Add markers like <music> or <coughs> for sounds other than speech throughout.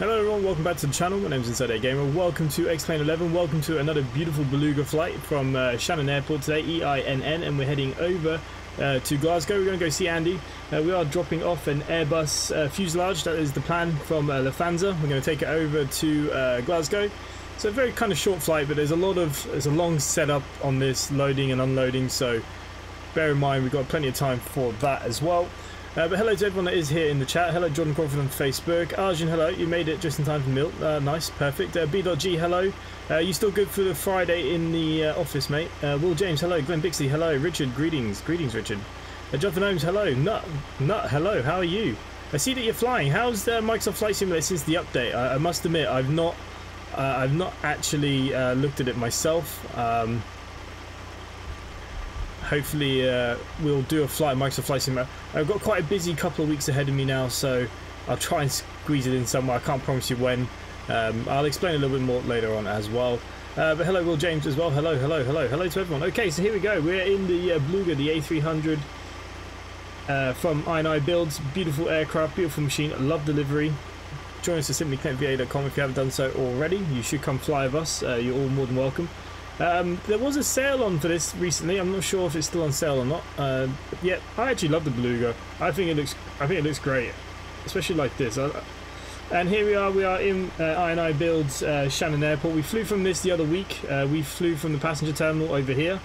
Hello everyone, welcome back to the channel. My name is Inside Gamer. Welcome to X-Plane 11. Welcome to another beautiful Beluga flight from uh, Shannon Airport today, E-I-N-N, and we're heading over uh, to Glasgow. We're going to go see Andy. Uh, we are dropping off an Airbus uh, fuselage. That is the plan from uh, Lufthansa. We're going to take it over to uh, Glasgow. So a very kind of short flight, but there's a lot of there's a long setup on this loading and unloading. So bear in mind we've got plenty of time for that as well. Uh, but hello to everyone that is here in the chat. Hello, Jordan Crawford on Facebook. Arjun, hello. You made it just in time for milk. Uh, nice, perfect. Uh, B.G, hello. Uh, you still good for the Friday in the uh, office, mate? Uh, Will James, hello. Glenn Bixley, hello. Richard, greetings. Greetings, Richard. Uh, Jonathan Holmes, hello. Nut, Nut, hello. How are you? I see that you're flying. How's the Microsoft Flight Simulator since the update? I, I must admit, I've not, I've not actually looked at it myself. Um, hopefully uh, we'll do a flight Microsoft Flight Simulator. I've got quite a busy couple of weeks ahead of me now, so I'll try and squeeze it in somewhere. I can't promise you when. Um, I'll explain a little bit more later on as well. Uh, but hello, Will James as well. Hello, hello, hello, hello to everyone. Okay, so here we go. We're in the uh, Beluga, the A300 uh, from iniBuilds. Beautiful aircraft, beautiful machine. Love delivery. Join us at simplyconnectva.com if you haven't done so already. You should come fly with us. Uh, you're all more than welcome. Um, there was a sale on for this recently. I'm not sure if it's still on sale or not. Uh, yeah, I actually love the Beluga. I think it looks. I think it looks great, especially like this. I, and here we are. We are in uh, iniBuilds uh, Shannon Airport. We flew from this the other week. Uh, we flew from the passenger terminal over here.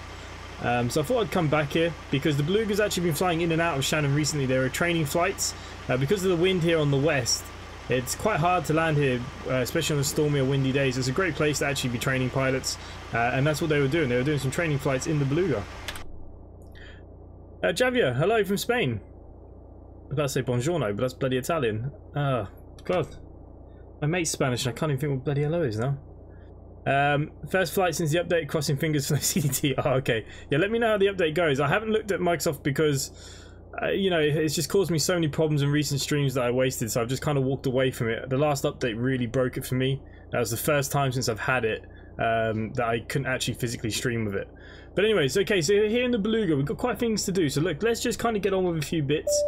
Um, so I thought I'd come back here because the Beluga's actually been flying in and out of Shannon recently. There are training flights uh, because of the wind here on the west. It's quite hard to land here, uh, especially on the stormy or windy days. It's a great place to actually be training pilots, uh, and that's what they were doing. They were doing some training flights in the Beluga. Uh, Javier, hello from Spain. I was about to say buongiorno, but that's bloody Italian. Ah, God. My mate's Spanish, and I can't even think what bloody hello is now. Um, first flight since the update, crossing fingers for the <laughs> CDT. Oh, okay. Yeah, let me know how the update goes. I haven't looked at Microsoft because uh, you know, it's just caused me so many problems in recent streams that I wasted, so I've just kind of walked away from it. The last update really broke it for me. That was the first time since I've had it um, that I couldn't actually physically stream with it. But anyways, okay, so here in the Beluga, we've got quite things to do. So look, let's just kind of get on with a few bits.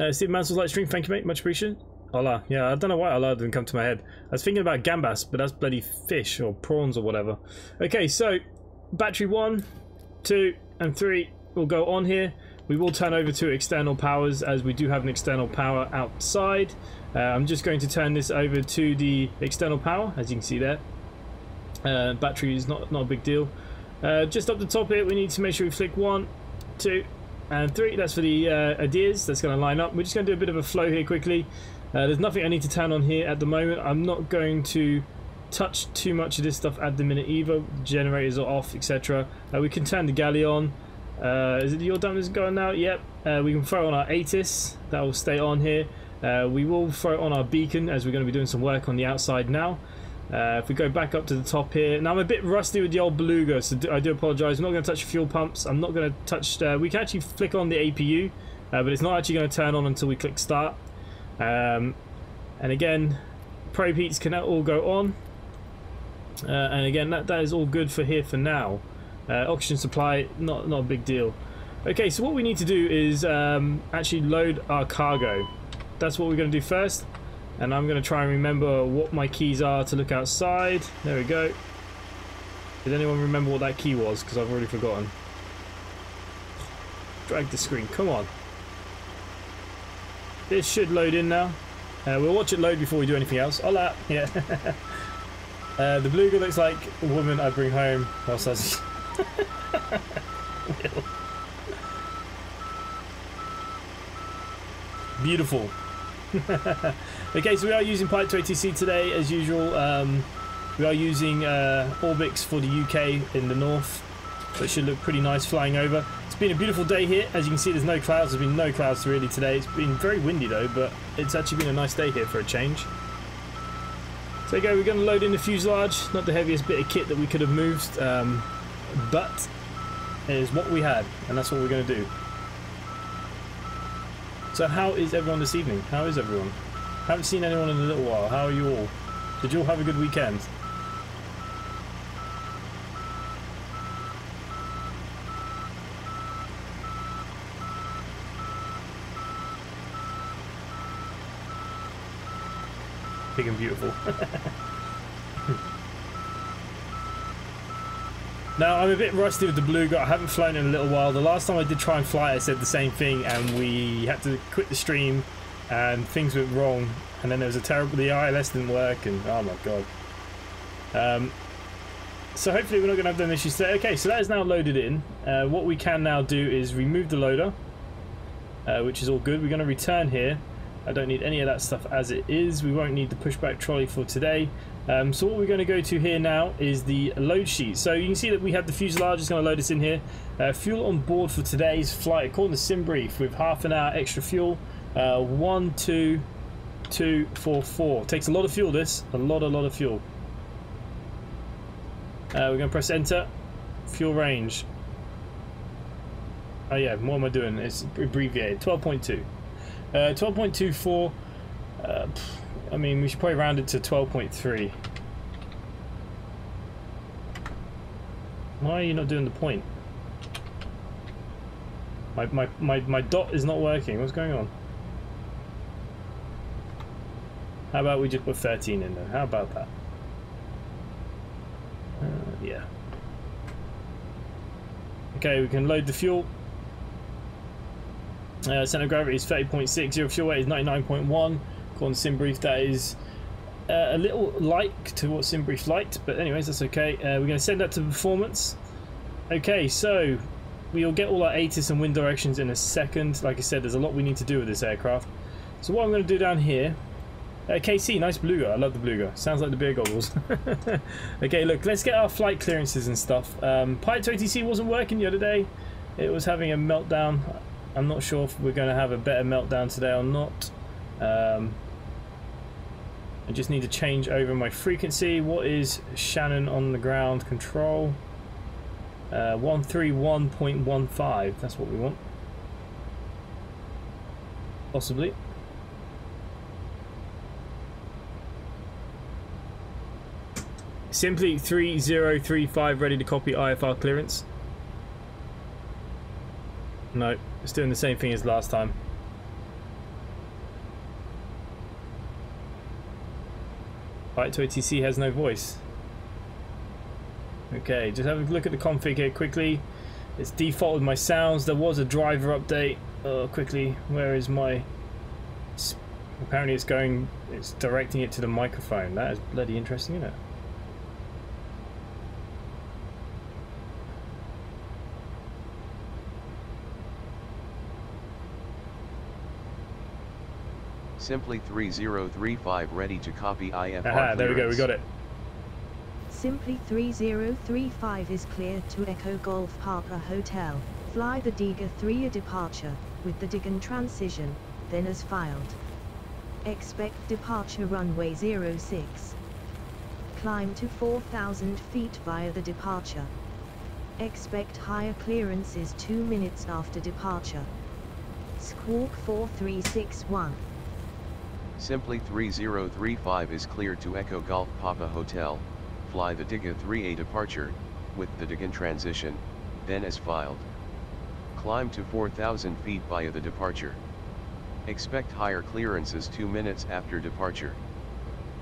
Uh, Steve Mansell's light stream, thank you mate, much appreciated. Hola, yeah, I don't know why Allah didn't come to my head. I was thinking about gambas, but that's bloody fish or prawns or whatever. Okay, so battery one, two, and three will go on here. We will turn over to external powers as we do have an external power outside. Uh, I'm just going to turn this over to the external power, as you can see there. Uh, battery is not, not a big deal. Uh, just up the top here, we need to make sure we flick one, two, and three. That's for the uh, ideas. That's going to line up. We're just going to do a bit of a flow here quickly. Uh, there's nothing I need to turn on here at the moment. I'm not going to touch too much of this stuff at the minute either. Generators are off, etc. Uh, we can turn the galley on. Uh, is it your is going now? Yep. Uh, we can throw on our ATIS. That will stay on here. We will throw on our beacon as we're going to be doing some work on the outside now. Uh, if we go back up to the top here. Now I'm a bit rusty with the old Beluga, so I do apologise. I'm not going to touch fuel pumps. I'm not going to touch... Uh, we can actually flick on the APU, uh, but it's not actually going to turn on until we click start. Um, and again, probe heats can all go on. and again, that, that is all good for here for now. Uh, oxygen supply, not, not a big deal. Okay, so what we need to do is um, actually load our cargo. That's what we're going to do first. And I'm going to try and remember what my keys are to look outside. There we go. Did anyone remember what that key was? Because I've already forgotten. Drag the screen, come on. This should load in now. Uh, we'll watch it load before we do anything else. Hola! <laughs> Yeah. uh, the Beluga looks like a woman I bring home whilst was <laughs> Beautiful. <laughs> okay, so we are using Pilot2ATC today, as usual. Um, we are using uh, Orbx for the UK in the north, it should look pretty nice flying over. It's been a beautiful day here. As you can see, there's no clouds. There's been no clouds really today. It's been very windy though, but it's actually been a nice day here for a change. So go, we're going to load in the fuselage. Not the heaviest bit of kit that we could have moved. Um, but it is what we had, and that's what we're going to do. So how is everyone this evening? How is everyone? Haven't seen anyone in a little while. How are you all? Did you all have a good weekend? big and beautiful. <laughs> now, I'm a bit rusty with the Beluga. I haven't flown in a little while. The last time I did try and fly, I said the same thing, and we had to quit the stream, and things went wrong. And then there was a terrible... The ILS didn't work, and oh my god. Um, so hopefully we're not going to have them issues today. Okay, so that is now loaded in. Uh, what we can now do is remove the loader, uh, which is all good. We're going to return here. I don't need any of that stuff as it is. We won't need the pushback trolley for today. Um, so what we're going to go to here now is the load sheet. So you can see that we have the fuselage is going to load us in here. Uh, fuel on board for today's flight, according to SimBrief, with half an hour extra fuel. Uh, one, two, two, four, four. Takes a lot of fuel. This a lot, a lot of fuel. Uh, we're going to press enter. Fuel range. Oh yeah, what am I doing? It's abbreviated. 12.2. Uh, 12.24. Uh, I mean, we should probably round it to 12.3. Why are you not doing the point? My, my, my, my dot is not working. What's going on? How about we just put 13 in there? How about that? Uh, yeah. Okay, we can load the fuel. Uh, center of gravity is 30.6, zero fuel weight is 99.1. According to SimBrief, that is uh, a little like to what SimBrief liked, but anyways, that's okay. Uh, we're going to send that to performance. Okay, so we'll get all our ATIS and wind directions in a second. Like I said, there's a lot we need to do with this aircraft. So what I'm going to do down here uh, KC, nice Beluga. I love the Beluga. Sounds like the beer goggles. <laughs> okay, look, let's get our flight clearances and stuff. Um, Pilot2ATC wasn't working the other day. It was having a meltdown. I'm not sure if we're going to have a better meltdown today or not. Um, I just need to change over my frequency. What is Shannon on the ground control? Uh, 131.15. That's what we want. Possibly. Simply 3035 ready to copy IFR clearance. No, it's doing the same thing as last time. Pilot2ATC has no voice. Okay, just have a look at the config here quickly. It's defaulted my sounds. There was a driver update. Uh, quickly, where is my... Apparently it's going... It's directing it to the microphone. That is bloody interesting, isn't it? Simply 3035 ready to copy IFR Aha, there we go, we got it. Simply 3035 is cleared to Echo Golf Papa Hotel. Fly the Diga 3 a departure, with the Digan transition, then as filed. Expect departure runway 06. Climb to 4,000 feet via the departure. Expect higher clearances 2 minutes after departure. Squawk 4361. Simply 3035 is cleared to Echo Golf Papa Hotel, fly the Diga 3A departure, with the Digan transition, then as filed. Climb to 4000 feet via the departure. Expect higher clearances 2 minutes after departure.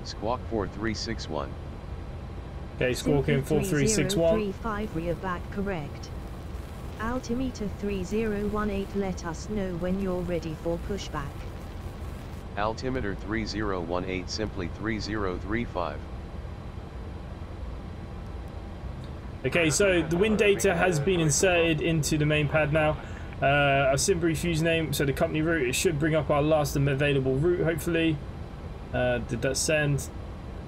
Squawk 4361. Okay, squawk in 4361. 35 rear back correct. Altimeter 3018 let us know when you're ready for pushback. Altimeter 3018 simply 3035. Okay, so the wind data has been inserted into the main pad now. Uh, our SimBrief username, so the company route, it should bring up our last available route, hopefully. Uh, did that send?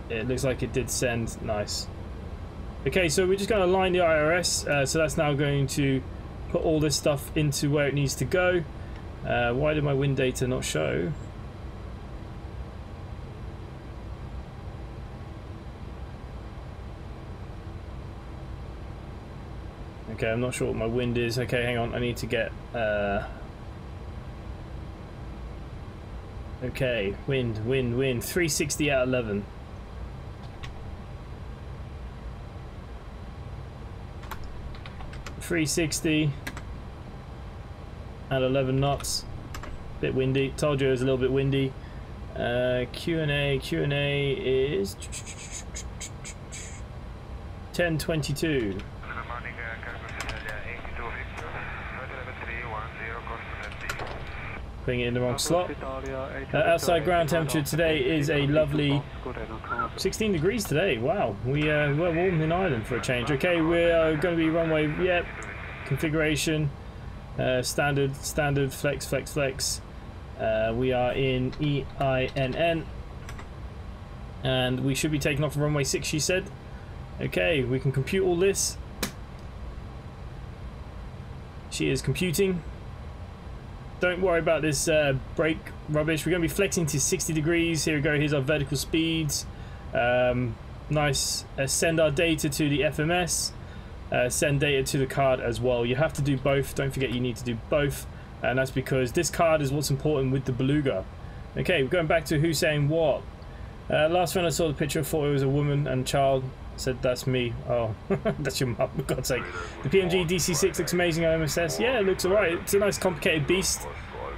It looks like it did send. Nice. Okay, so we're just going to align the IRS. Uh, so that's now going to put all this stuff into where it needs to go. Uh, why did my wind data not show? Okay, I'm not sure what my wind is. Okay, hang on. I need to get... Uh... Okay, wind, wind, wind. 360 out of 11. Three sixty at eleven knots. Bit windy. Told you it was a little bit windy. Uh, QNH, QNH is 1022. Putting it in the wrong slot. Uh, outside ground temperature today is a lovely 16 degrees today. Wow, we uh, we're warm in Ireland for a change. Okay, we're going to be runway. Yep, configuration, uh, standard, standard, flex, flex, flex. Uh, we are in EINN, and we should be taking off runway six. She said. Okay, we can compute all this. She is computing don't worry about this uh, brake rubbish. We're going to be flexing to 60 degrees. Here we go. Here's our vertical speeds. Um, nice. Uh, send our data to the FMS. Uh, send data to the card as well. You have to do both. Don't forget you need to do both. And that's because this card is what's important with the Beluga. Okay, we're going back to who's saying what. Uh, last time I saw the picture, I thought it was a woman and child said that's me. Oh, <laughs> that's your mum, for God's sake. The PMDG DC6 looks amazing on MSS. Yeah, it looks alright. It's a nice complicated beast.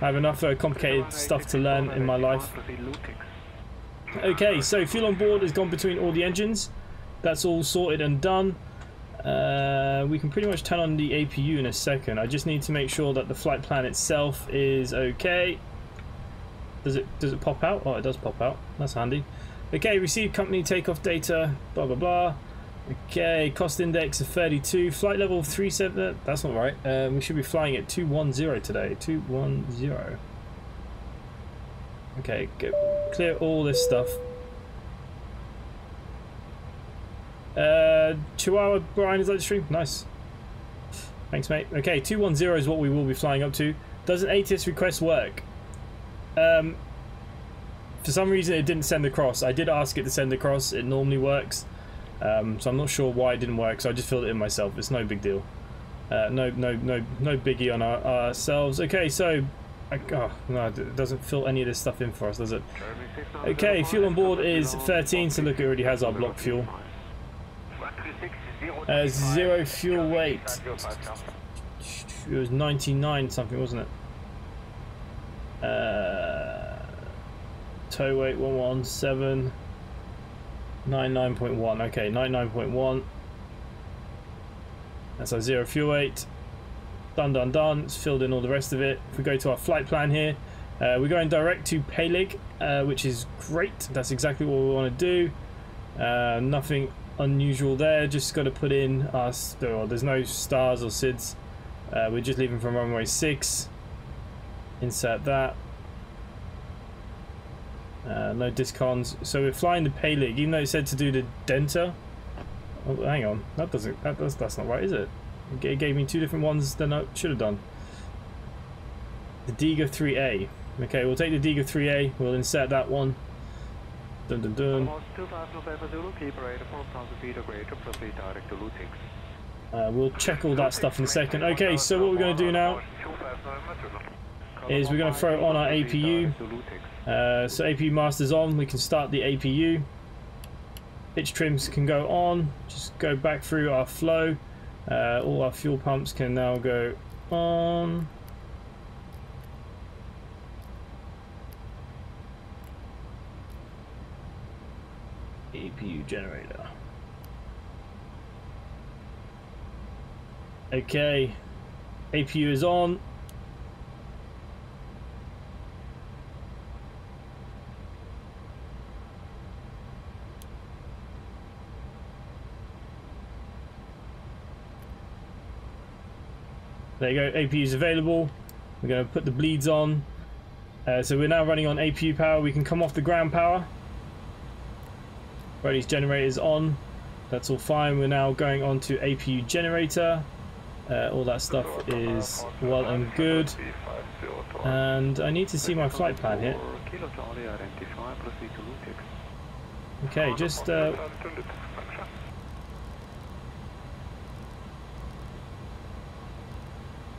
I have enough uh, complicated stuff to learn in my life. Okay, so fuel on board has gone between all the engines. That's all sorted and done. Uh, we can pretty much turn on the APU in a second. I just need to make sure that the flight plan itself is okay. Does it does it pop out? Oh, it does pop out. That's handy. Okay, receive company takeoff data, blah blah blah. Okay, cost index of 32, flight level of 37, that's not right. Um, we should be flying at 210 today, 210. Okay, go, clear all this stuff. Uh, Chihuahua Brian is that the stream? Nice. Thanks, mate. Okay, 210 is what we will be flying up to. Does an ATIS request work? Um, for some reason it didn't send across. I did ask it to send across. It normally works. Um, so I'm not sure why it didn't work. So I just filled it in myself. It's no big deal. Uh, no, no, no, no biggie on our, ourselves. Okay, so I, oh, no, it doesn't fill any of this stuff in for us, does it? Okay, fuel on board is 13, so look, it already has our block fuel. Uh, zero fuel weight. It was 99 something, wasn't it? Uh, tow weight 117 99.1 okay 99.1 that's our zero fuel weight. Done done done. It's filled in all the rest of it. If we go to our flight plan here uh, we're going direct to Peleg uh, which is great. That's exactly what we want to do. Uh, nothing unusual there. Just got to put in our there's no stars or SIDS. Uh, we're just leaving from runway 6 insert that uh, no discons. So we're flying the Peleg, even though it said to do the Denta. Oh, hang on, that doesn't. That does. That's not right, is it? It gave me two different ones than I should have done. The Diga 3A. Okay, we'll take the Diga 3A. We'll insert that one. Dun dun dun. Uh, we'll check all that stuff in a second. Okay, so what we're going to do now is we're going to throw on our APU. Uh, so APU master's on, we can start the APU. Pitch trims can go on, just go back through our flow. Uh, all our fuel pumps can now go on. APU generator. Okay, APU is on. There you go, APU is available. We're going to put the bleeds on. Uh, so we're now running on APU power. We can come off the ground power. Brady's generator is on. That's all fine. We're now going on to APU generator. Uh, all that stuff is well and good. And I need to see my flight plan here. Okay, just uh,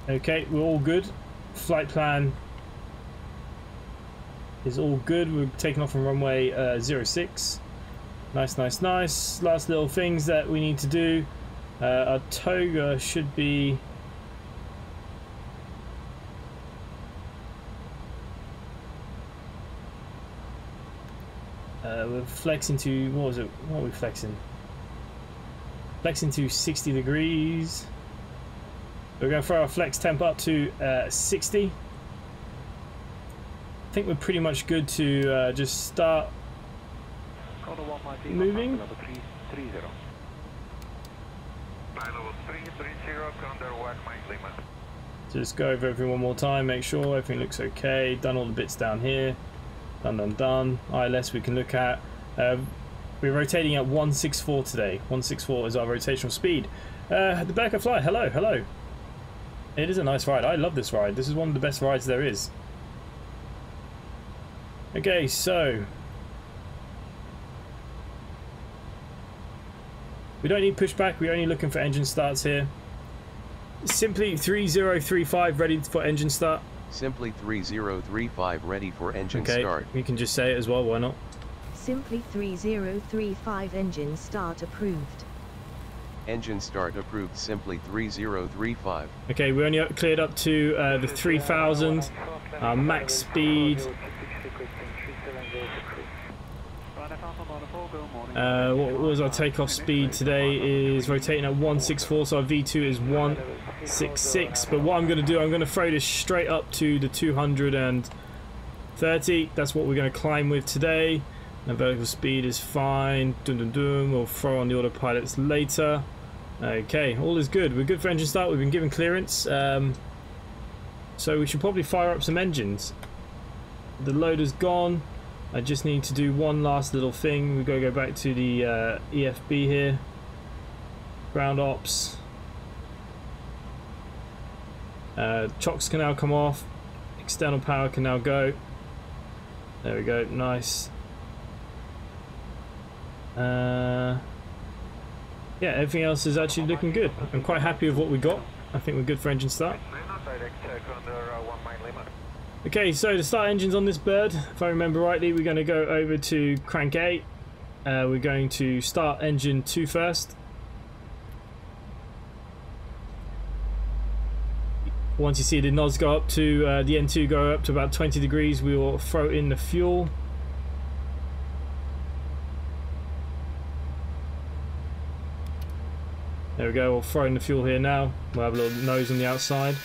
Okay, we're all good. Flight plan is all good. We're taking off from runway uh, 06. Nice, nice, nice. Last little things that we need to do. Uh, our toga should be... Uh, we're flexing to what was it? What are we flexing? Flexing to 60 degrees. We're going to throw our flex temp up to uh, 60. I think we're pretty much good to uh, just start moving. Just go over everything one more time, make sure everything looks okay. Done all the bits down here. Done, done, done. ILS we can look at. Uh, we're rotating at 164 today. 164 is our rotational speed. Uh, the Becca Fly, hello, hello. It is a nice ride. I love this ride. This is one of the best rides there is. Okay, so We don't need pushback, we're only looking for engine starts here. Simply 3035 ready for engine start. Simply 3035 ready for engine okay, start. we can just say it as well, why not? Simply 3035 engine start approved. Engine start approved simply 3035. Okay, we only cleared up to uh, the 3000. Our max speed Uh, what was our takeoff speed today is rotating at 164, so our V2 is 166. But what I'm going to do, I'm going to throw this straight up to the 230. That's what we're going to climb with today. And vertical speed is fine. Dun dun dun. We'll throw on the autopilots later. Okay, all is good. We're good for engine start. We've been given clearance. Um, so we should probably fire up some engines. The loader's gone. I just need to do one last little thing. We've got to go back to the uh, EFB here. Ground ops. Uh, chocks can now come off. External power can now go. There we go, nice. Uh, yeah, everything else is actually looking good. I'm quite happy with what we got. I think we're good for engine start. Okay, so to start engines on this bird, if I remember rightly, we're going to go over to crank 8. Uh, we're going to start engine 2 first. Once you see the nods go up to, uh, the N2 go up to about 20 degrees, we will throw in the fuel. There we go, we'll throw in the fuel here now. We'll have a little nose on the outside.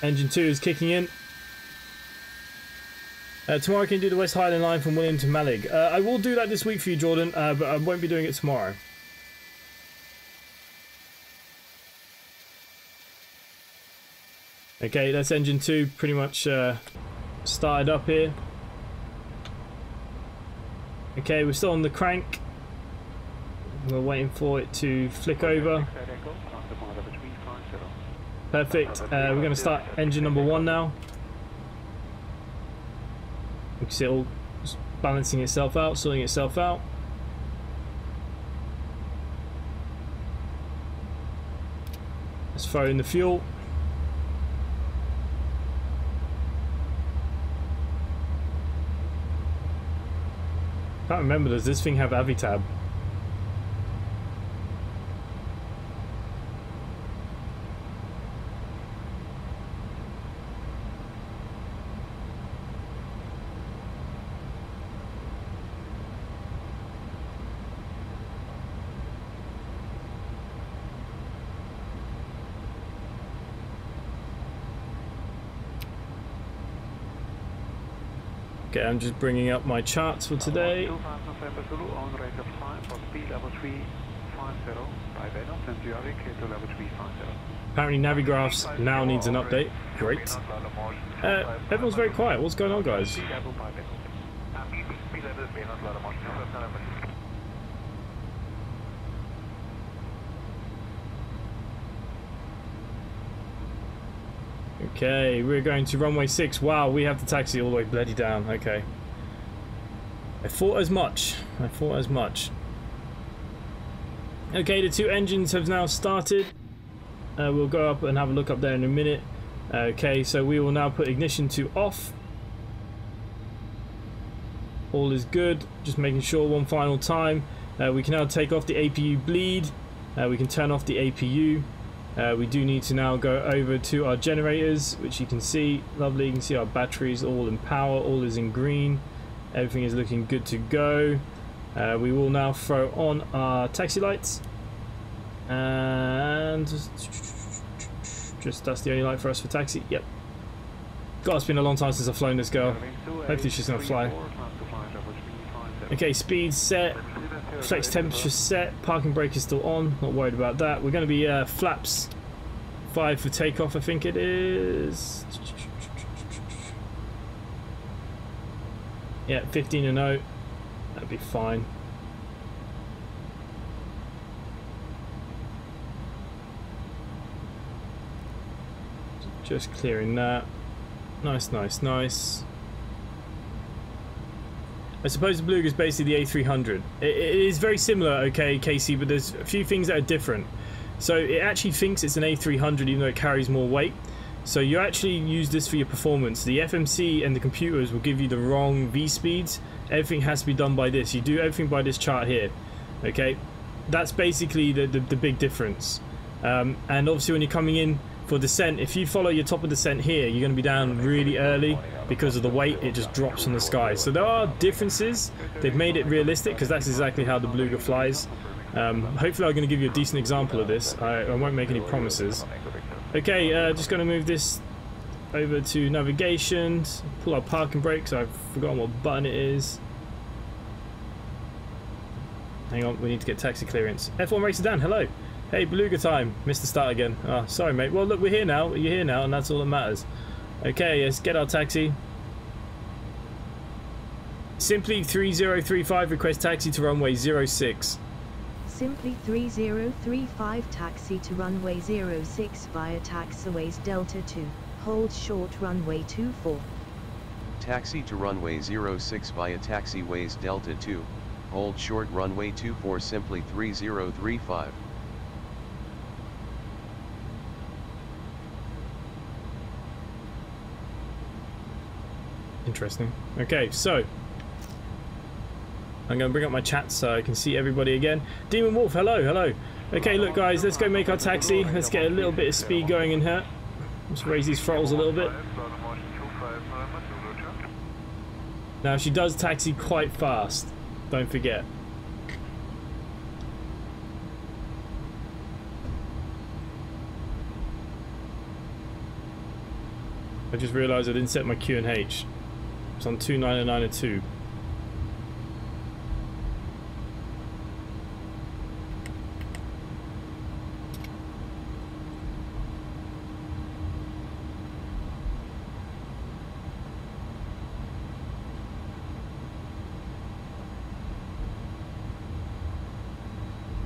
Engine 2 is kicking in. Uh, tomorrow I can do the West Highland line from William to Mallaig. Uh, I will do that this week for you, Jordan, uh, but I won't be doing it tomorrow. Okay, that's engine 2 pretty much uh, started up here. Okay, we're still on the crank. We're waiting for it to flick over. Perfect. Uh, we're going to start engine number one now. You can see it all balancing itself out, sorting itself out. Let's throw in the fuel. Can't remember, does this thing have Avitab? I'm just bringing up my charts for today. Apparently Navigraphs now needs an update. Great. Uh, everyone's very quiet. What's going on, guys? Okay, we're going to runway 6. Wow, we have the taxi all the way bloody down. Okay. I thought as much. I thought as much. Okay, the two engines have now started. Uh, we'll go up and have a look up there in a minute. Okay, so we will now put ignition to off. All is good. Just making sure one final time. Uh, we can now take off the APU bleed. Uh, we can turn off the APU. Uh, we do need to now go over to our generators, which you can see. Lovely, you can see our batteries all in power, all is in green. Everything is looking good to go. Uh, we will now throw on our taxi lights. And just that's the only light for us for taxi. Yep. God, it's been a long time since I've flown this girl. Hopefully she's gonna fly. Okay, speed set. Flex temperature set. Parking brake is still on. Not worried about that. We're going to be uh, flaps 5 for takeoff, I think it is. Yeah, 15 and 0. That'd be fine. Just clearing that. Nice, nice, nice. I suppose the Beluga is basically the A300. It, it is very similar, okay, Casey, but there's a few things that are different. So it actually thinks it's an A300 even though it carries more weight. So you actually use this for your performance. The FMC and the computers will give you the wrong V speeds. Everything has to be done by this. You do everything by this chart here. Okay, that's basically the, the, the big difference. Um, and obviously when you're coming in for descent, if you follow your top of descent here, you're going to be down really early because of the weight, it just drops from the sky. So there are differences. They've made it realistic because that's exactly how the Beluga flies. Um, hopefully I'm going to give you a decent example of this. I, I won't make any promises. Okay, uh, just going to move this over to navigation, pull our parking brakes. I've forgotten what button it is. Hang on, we need to get taxi clearance. F1 Racer Dan, hello. Hey, Beluga time. Missed the start again. Oh, sorry, mate. Well, look, we're here now. You're here now, and that's all that matters. Okay, let's get our taxi. Simply 3035 request taxi to runway 06. Simply 3035 taxi to runway 06 via taxiways Delta 2. Hold short runway 24. Taxi to runway 06 via taxiways Delta 2. Hold short runway 24 simply 3035. Interesting. Okay, so I'm going to bring up my chat so I can see everybody again. Demon Wolf, hello, hello. Okay, look guys, let's go make our taxi. Let's get a little bit of speed going in here. Let's raise these throttles a little bit. Now she does taxi quite fast, don't forget. I just realised I didn't set my Q and H. It's on 2992.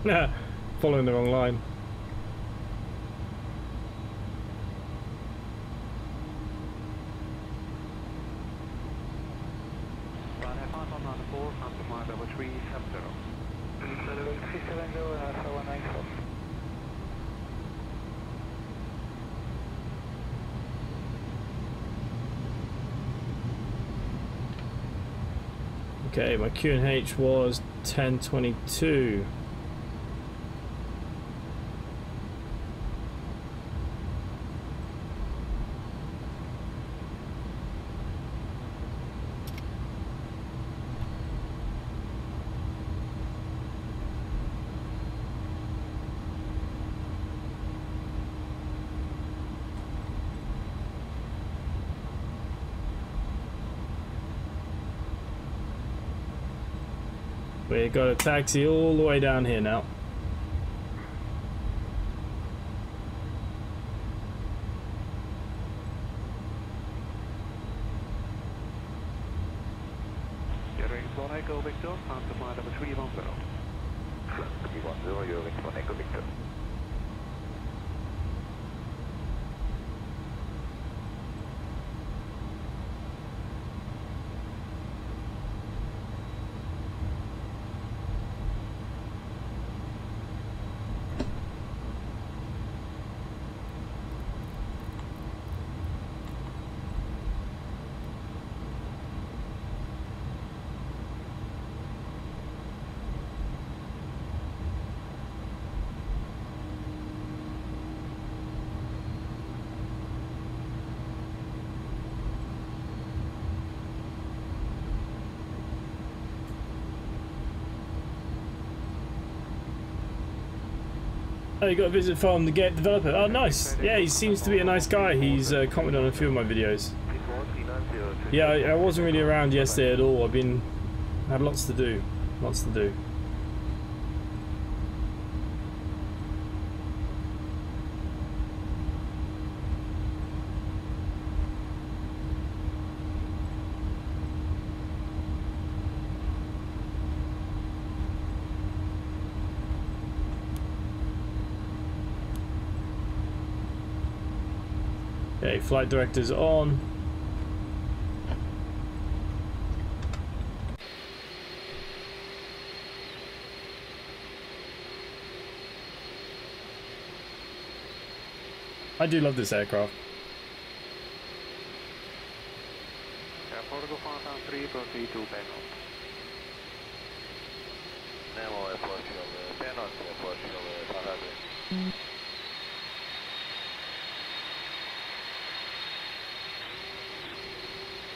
<laughs> Following the wrong line. Okay, my QNH was 1022. We got a taxi all the way down here now. You got a visit from the game developer. Oh, nice. Yeah, he seems to be a nice guy. He's uh, commented on a few of my videos. Yeah, I, I wasn't really around yesterday at all. I've been had lots to do, lots to do. Okay, flight director's on. I do love this aircraft. Yeah, 5 3, proceed to Bangkok.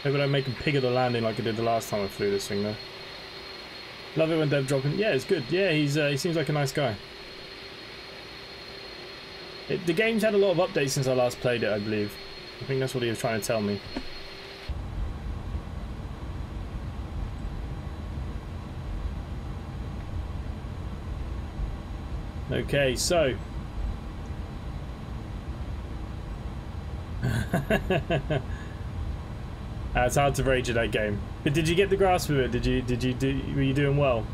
Maybe I make a pig of the landing like I did the last time I flew this thing though. Love it when Dev dropping. Yeah, it's good. Yeah, he's uh, he seems like a nice guy. It, the game's had a lot of updates since I last played it, I believe. I think that's what he was trying to tell me. Okay, so. <laughs> Uh, it's hard to rage at that game. But did you get the grasp of it? Did you did you do were you doing well?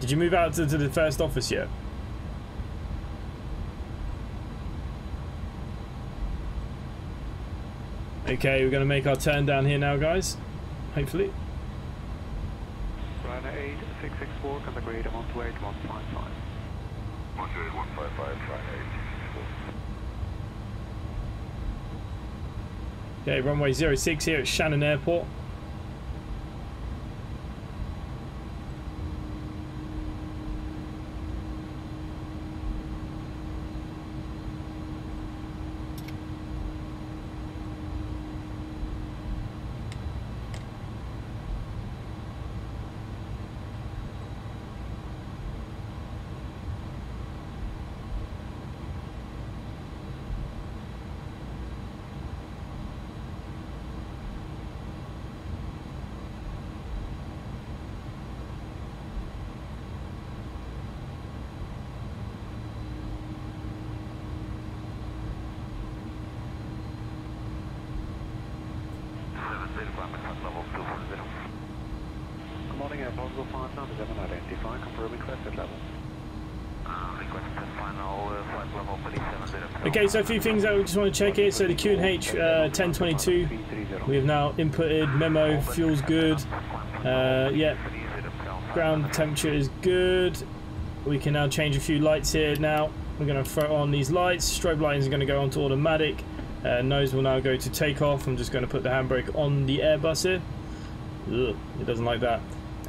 Did you move out to, to the first office yet? Okay, we're gonna make our turn down here now, guys. Hopefully. Ryanair 8664, contact grade 128 Montreal 155, Friday. Okay, runway 06 here at Shannon Airport. Good morning, Air Protocol 5 numbers haven't identified, confirm requested level. Okay, so a few things that we just want to check here. So the QNH uh, 1022, we have now inputted memo, fuel's good. Uh, yeah, ground temperature is good. We can now change a few lights here now. We're going to throw on these lights. Strobe lighting is going to go onto automatic. Uh, nose will now go to takeoff. I'm just going to put the handbrake on the Airbus here. Ugh, it doesn't like that.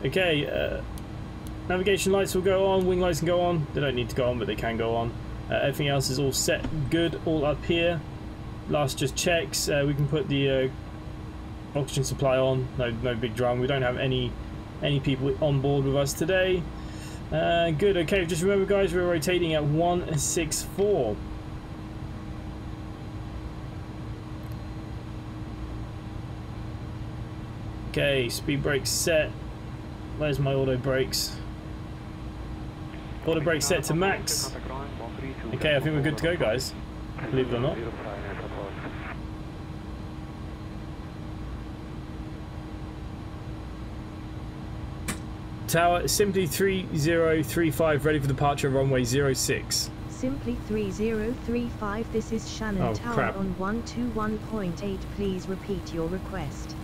Okay, uh, navigation lights will go on, wing lights can go on. They don't need to go on, but they can go on. Uh, everything else is all set good, all up here. Last just checks. Uh, we can put the uh, oxygen supply on. No, no big drum. We don't have any any people on board with us today. Uh, good. Okay, just remember, guys, we're rotating at 164. Okay, speed brake set. Where's my auto brakes? Auto brake set to max. Okay, I think we're good to go, guys. Believe it or not. Tower, simply 3035, ready for departure, runway 06. Simply 3035, this is Shannon Oh, Tower crap. on 121.8. Please repeat your request.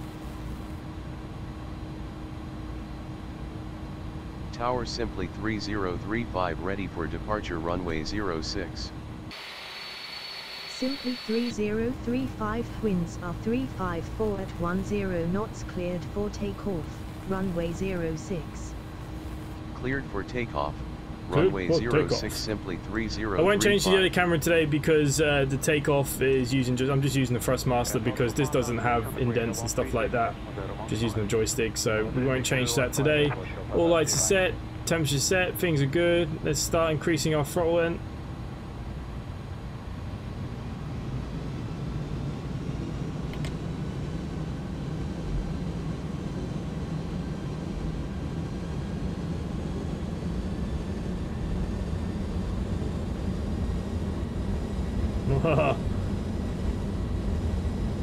Tower Simply 3035 ready for departure runway 06. Simply 3035, winds are 354 at 10 knots cleared for takeoff, runway 06. Cleared for takeoff. Cleared Runway for 06. Simply 3035. I won't change the other camera today because uh, the takeoff is using just I'm just using the Thrustmaster because this doesn't have indents and stuff like that. Just using the joystick, so we won't change that today. All lights are set, temperature set, things are good. Let's start increasing our throttle end.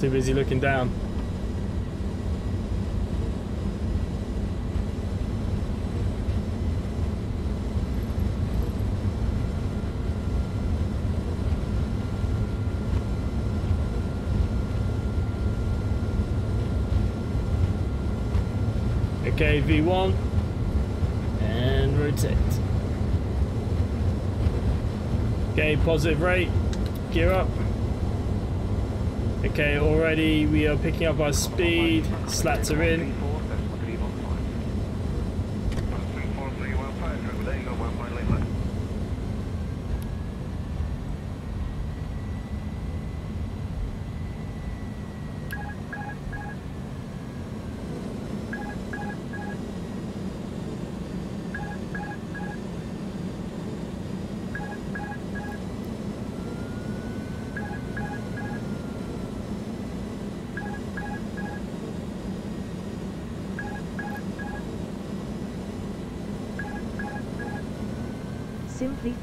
Too busy looking down. Okay, V1. And rotate. Okay, positive rate. Gear up. Okay, already we are picking up our speed. Slats are in.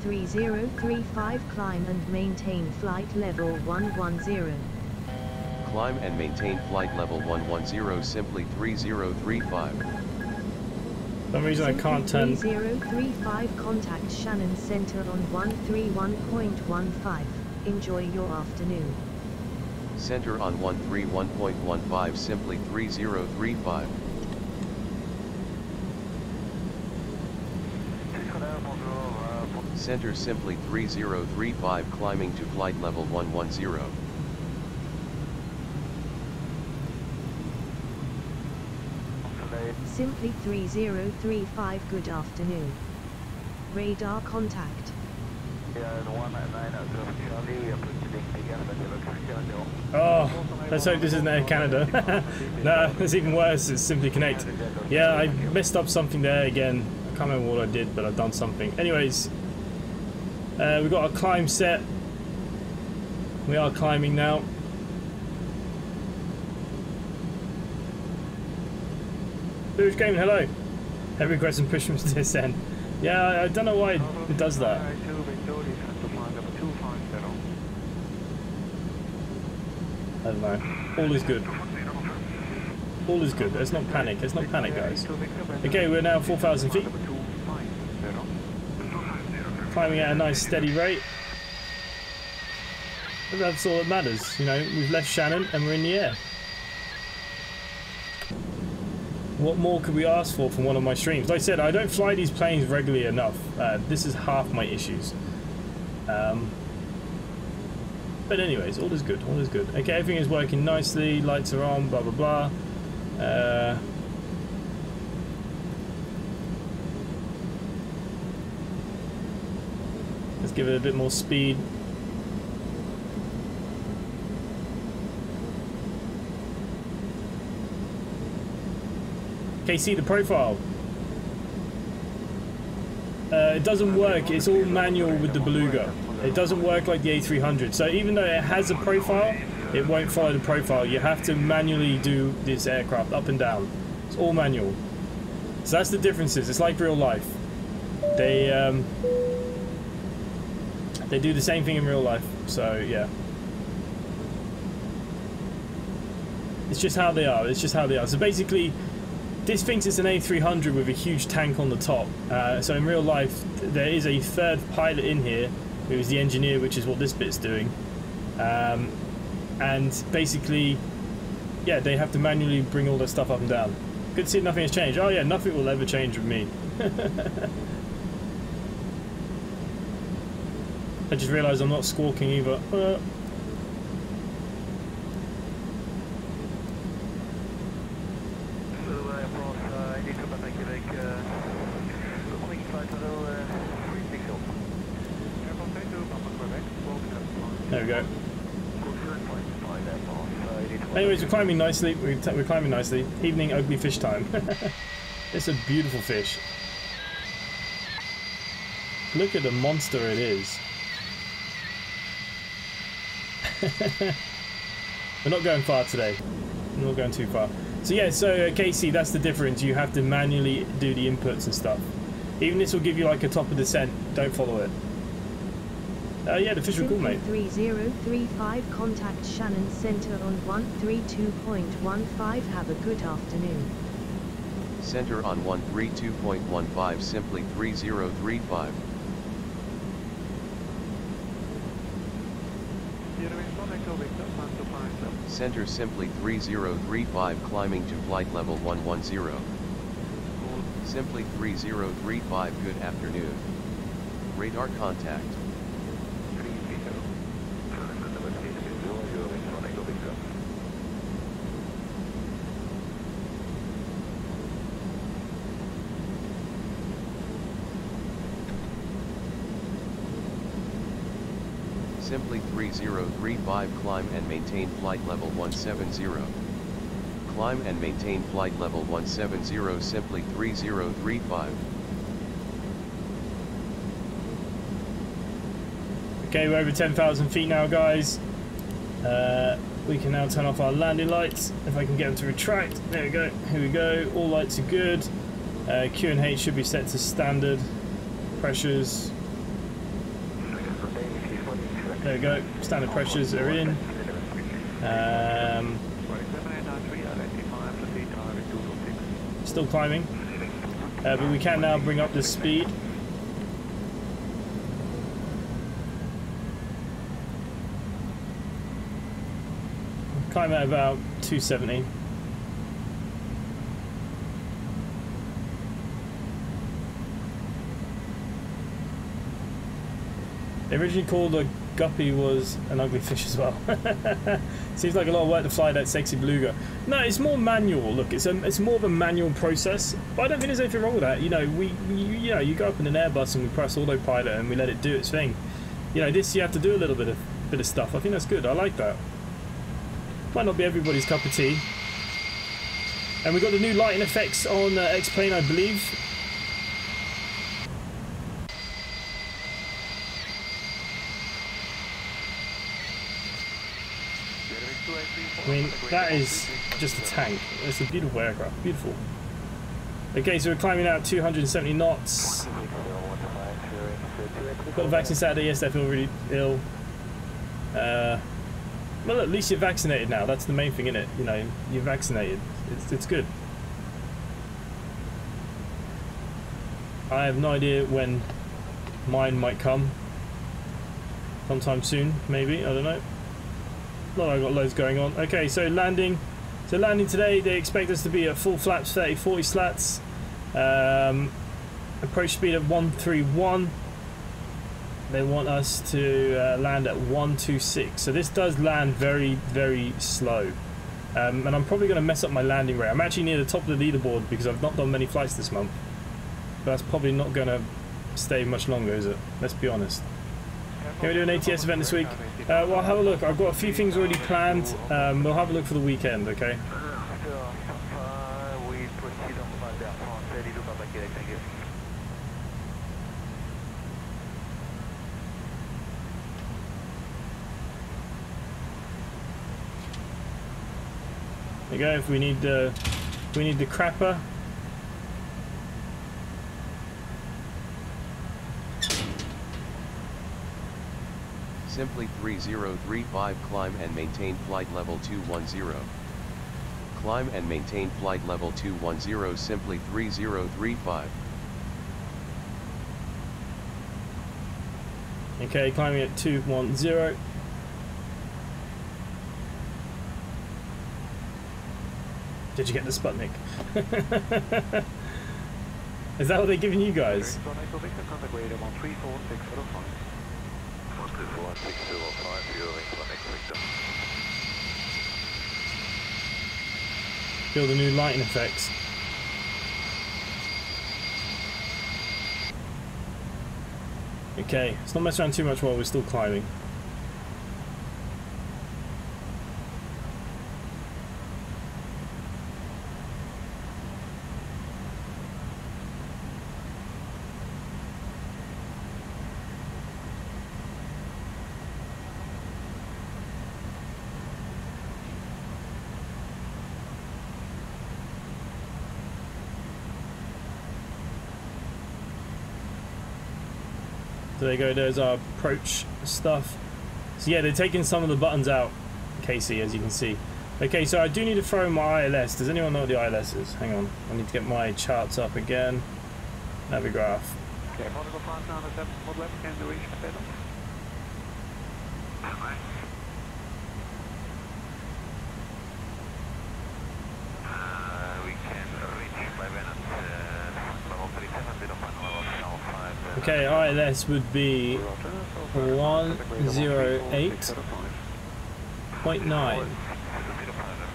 3035 climb and maintain flight level 110. Climb and maintain flight level 110 simply 3035. For some reason I can't turn. 3035 contact Shannon Center on 131.15. Enjoy your afternoon. Center on 131.15 simply 3035. Center simply 3035 climbing to flight level 110. Simply 3035 good afternoon. Radar contact. Oh, let's hope this isn't Air Canada. <laughs> no, it's even worse. It's Simply Connect. Yeah, I messed up something there again. I can't remember what I did, but I've done something. Anyways, uh, we've got our climb set. We are climbing now. Boosh Gaming, hello. Heavy request and push from to descend. Yeah, I, I don't know why it does that. I don't know. All is good. All is good. Let's not panic. Let's not panic, guys. Okay, we're now 4,000 feet. Climbing at a nice steady rate. But that's all that matters. You know, we've left Shannon and we're in the air. What more could we ask for from one of my streams? Like I said, I don't fly these planes regularly enough. Uh, this is half my issues. Um, but anyways, all is good, all is good. Okay, everything is working nicely, lights are on, blah blah blah. Uh, let's give it a bit more speed. Okay, see the profile. Uh, it doesn't work, it's all manual with the Beluga. It doesn't work like the A300. So even though it has a profile, it won't follow the profile. You have to manually do this aircraft up and down. It's all manual. So that's the differences. It's like real life. They um, they do the same thing in real life. So yeah. It's just how they are. It's just how they are. So basically, this thinks it's an A300 with a huge tank on the top. Uh, so in real life, there is a third pilot in here who is the engineer, which is what this bit's doing. Um, and basically, yeah, they have to manually bring all their stuff up and down. Good to see nothing has changed. Oh yeah, nothing will ever change with me. <laughs> I just realised I'm not squawking either. Uh, There we go. Anyways, we're climbing nicely. We're, we're climbing nicely. Evening ugly fish time. <laughs> it's a beautiful fish. Look at the monster it is. <laughs> we're not going far today. We're not going too far. So yeah, so uh, Casey, that's the difference. You have to manually do the inputs and stuff. Even this will give you like a top of descent. Don't follow it. Uh, yeah, the fish were cool, mate. 3035 contact Shannon Center on 132.15 have a good afternoon. Center on 132.15 simply 3035. Sierra Winston, Echo Victor, plan to find them. Center simply 3035 climbing to flight level 110. Simply 3035 good afternoon. Radar contact. 30. Number 30, Sierra Winston, Echo Victor. Simply 3035 climb and maintain flight level 170. Climb and maintain flight level 170 simply 3035. Okay, we're over 10,000 feet now, guys. Uh, we can now turn off our landing lights. If I can get them to retract. There we go. Here we go. All lights are good. Uh, QNH should be set to standard. Pressures. There we go. Standard pressures are in. Um, 7893, identify, proceed target 226. still climbing. Uh, but we can now bring up the speed. Climb at about 270. They originally called a guppy was an ugly fish as well. <laughs> Seems like a lot of work to fly that sexy beluga. No, it's more manual. Look, it's a, it's more of a manual process. But I don't think there's anything wrong with that. You know, we, we you know you go up in an Airbus and we press autopilot and we let it do its thing. You know, this you have to do a little bit of bit of stuff. I think that's good. I like that. Might not be everybody's cup of tea. And we've got the new lighting effects on uh, X-Plane, I believe. I mean, that is just a tank. It's a beautiful aircraft. Beautiful. Okay, so we're climbing out 270 knots. Got the vaccine Saturday. Yes, I feel really ill. Uh, well, at least you're vaccinated now. That's the main thing, isn't it? You know, you're vaccinated. It's, it's good. I have no idea when mine might come. Sometime soon, maybe. I don't know. I've got loads going on. Okay, so landing. So landing today, they expect us to be at full flaps, 30, 40 slats. Um, approach speed of 131. They want us to uh, land at 126. So this does land very, very slow. Um, and I'm probably going to mess up my landing rate. I'm actually near the top of the leaderboard because I've not done many flights this month. But that's probably not going to stay much longer, is it? Let's be honest. Can we do an ATS event this week? Uh, well, have a look. I've got a few things already planned. Um, we'll have a look for the weekend, okay? There you go. If we need the, if we need the crapper. Simply 3035 climb and maintain flight level 210. Climb and maintain flight level 210 simply 3035. Okay, climbing at 210. Did you get the Sputnik? <laughs> Is that what they're giving you guys? Winston, Echo Victor, contact radio 134605. 1246005, Sierra Winston, Echo Victor. Feel the new lighting effects. Okay, let's not mess around too much while we're still climbing. There go, there's our approach stuff. So yeah, they're taking some of the buttons out, Casey, as you can see. Okay, so I do need to throw my ILS. Does anyone know what the ILS is? Hang on, I need to get my charts up again. Navigraph. Okay, Portugal 597, mod left, can you reach the pedal? we can reach by Venus, uh, level 37, bit of fun, level Shell 5. uh, Okay, ILS would be Roger, so far, One contact radio zero 134, eight. 605. 0.9. Shell 5, uh,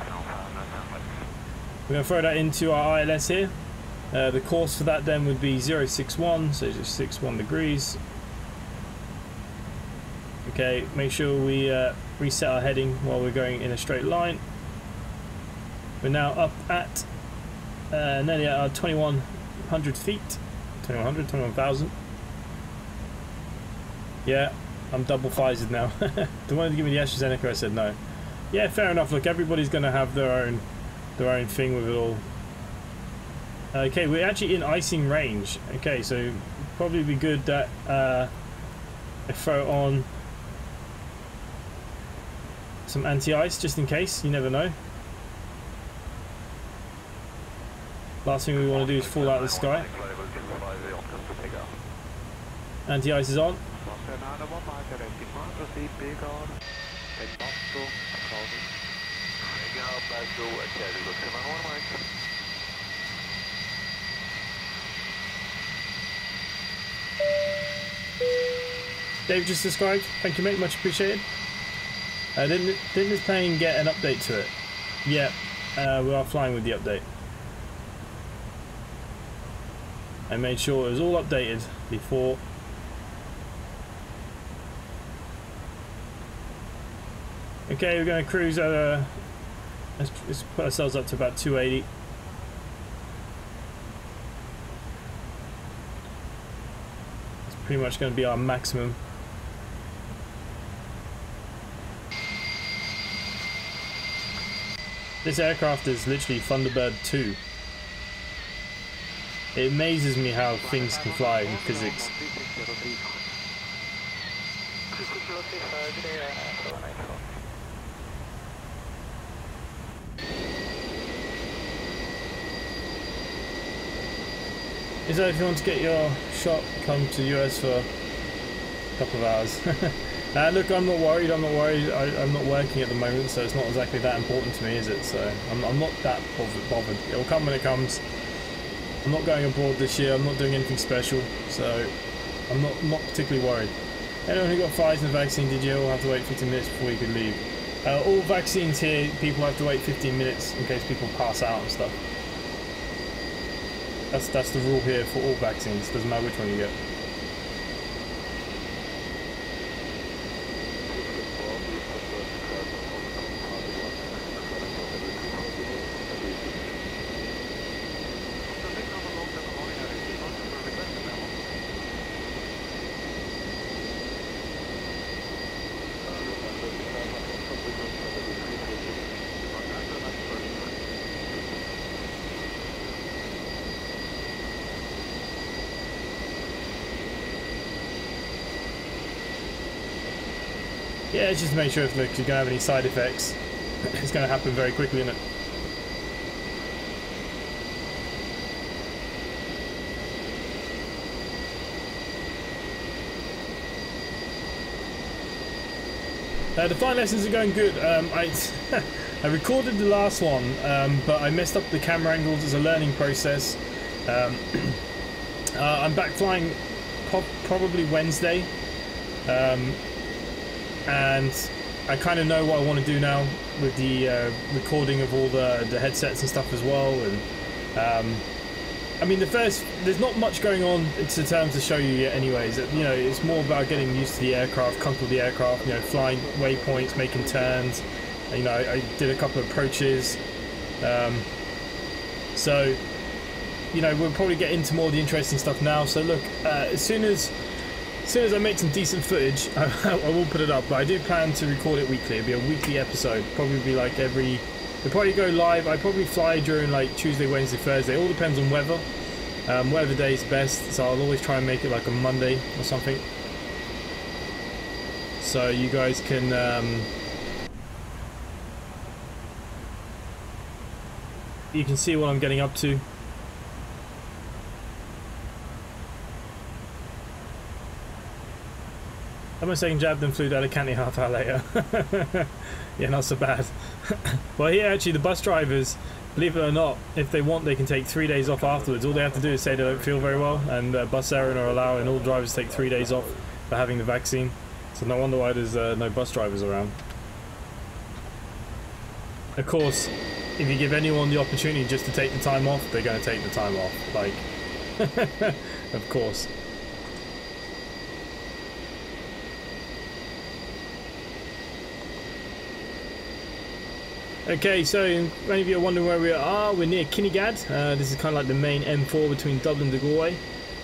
Shell 5, not that much. We're going to throw that into our ILS here. Uh, the course for that then would be 061, so just 61 degrees. Okay, make sure we uh, reset our heading while we're going in a straight line. We're now up at uh, nearly at our 2100 feet. 2100, 21,000. Yeah, I'm double Pfizered now. <laughs> they wanted to give me the AstraZeneca, I said no. Yeah, fair enough. Look, everybody's going to have their own their own thing with it all. Okay, we're actually in icing range. Okay, so probably be good that uh, I throw on some anti-ice just in case. You never know. Last thing we want to do is fall out of the sky. Variable 25, the option to take off. Anti-ice is on. Foster 901, Mike identified, proceed big on, head north to 1000. Take out, pass through, Charlie, go 711, Dave just described. Thank you, mate. Much appreciated. Uh, didn't didn't this plane get an update to it? Yeah, uh, we are flying with the update. I made sure it was all updated before. Okay, we're going to cruise at a. Let's, let's put ourselves up to about 280. It's pretty much going to be our maximum. This aircraft is literally Thunderbird 2. It amazes me how things can fly in physics. Is that if you want to get your shot, come to US for a couple of hours. <laughs> uh, look, I'm not worried. I'm not worried. I, I'm not working at the moment, so it's not exactly that important to me, is it? So I'm, I'm not that bothered, bothered. It will come when it comes. I'm not going abroad this year. I'm not doing anything special, so I'm not not particularly worried. Anyone who got Pfizer vaccine, did you all have to wait 15 minutes before you could leave? Uh, all vaccines here, people have to wait 15 minutes in case people pass out and stuff. That's that's the rule here for all vaccines. Doesn't matter which one you get. Yeah, it's just to make sure you're gonna have any side effects, it's gonna happen very quickly, isn't it? Uh, the flight lessons are going good. Um, I <laughs> I recorded the last one, um, but I messed up the camera angles as a learning process. Um, <clears throat> uh, I'm back flying probably Wednesday, um, and I kind of know what I want to do now with the uh, recording of all the the headsets and stuff as well. And um, I mean, the first there's not much going on to terms to show you yet. Anyways, you know, it's more about getting used to the aircraft, comfortable the aircraft. You know, flying waypoints, making turns. You know, I, I did a couple of approaches. Um, so, you know, we'll probably get into more of the interesting stuff now. So look, uh, as soon as as soon as I make some decent footage, <laughs> I, I will put it up. But I do plan to record it weekly. It'll be a weekly episode. Probably be like every. It'll probably go live. I probably fly during like Tuesday, Wednesday, Thursday. All depends on weather. Um, whatever day is best. So I'll always try and make it like a Monday or something. so you guys can um, you can see what I'm getting up to. I'm a second jab, then flew to Alicante half hour later. <laughs> yeah, not so bad. <laughs> well, here actually, the bus drivers, believe it or not, if they want, they can take three days off afterwards. All they have to do is say they don't feel very well, and uh, Bus Éireann are allowing all drivers take three days off for having the vaccine. So no wonder why there's uh, no bus drivers around. Of course, if you give anyone the opportunity just to take the time off, they're going to take the time off. Like, <laughs> of course. Okay, so many of you are wondering where we are. We're near Kinnegad. Uh, this is kind of like the main M4 between Dublin and Galway.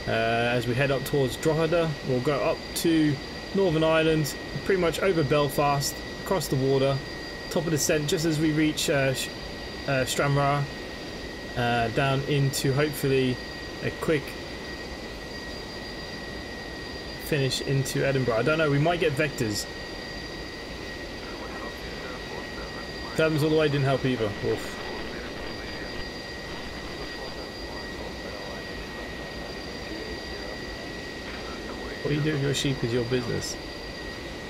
Uh, as we head up towards Drogheda, we'll go up to Northern Ireland, pretty much over Belfast, across the water, top of the descent just as we reach uh, uh, Stranraer, uh, down into hopefully a quick finish into Edinburgh. I don't know, we might get vectors. Thames all the way didn't help either. Oof. What you do with your sheep is your business.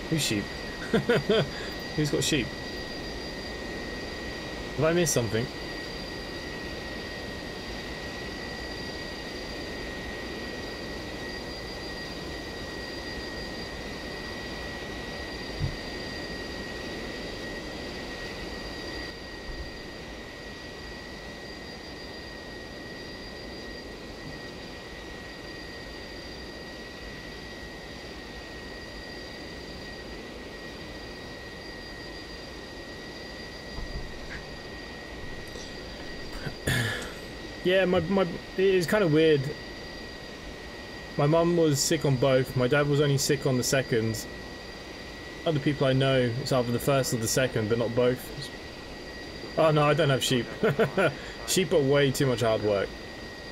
Who's sheep? <laughs> Who's got sheep? Have I missed something? Yeah, my, my it's kind of weird. My mum was sick on both. My dad was only sick on the second. Other people I know, it's either the first or the second, but not both. Oh no, I don't have sheep. <laughs> sheep are way too much hard work.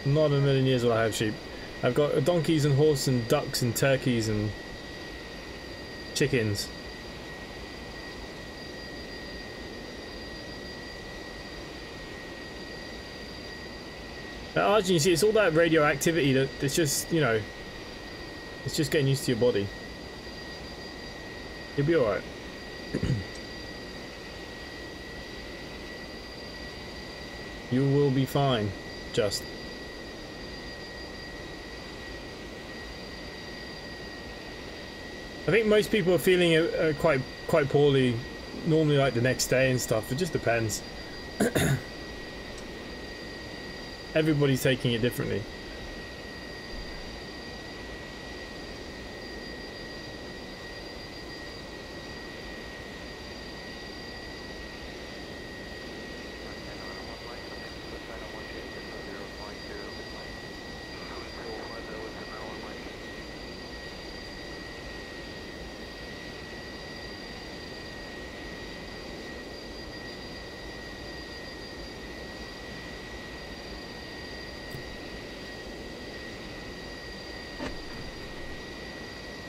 Not in a million years will I have sheep. I've got donkeys and horses and ducks and turkeys and chickens. At Arjun, you see, it's all that radioactivity that it's just, you know, it's just getting used to your body. You'll be alright. <clears throat> you will be fine, just. I think most people are feeling uh, quite quite poorly, normally like the next day and stuff. It just depends. <clears throat> everybody's taking it differently.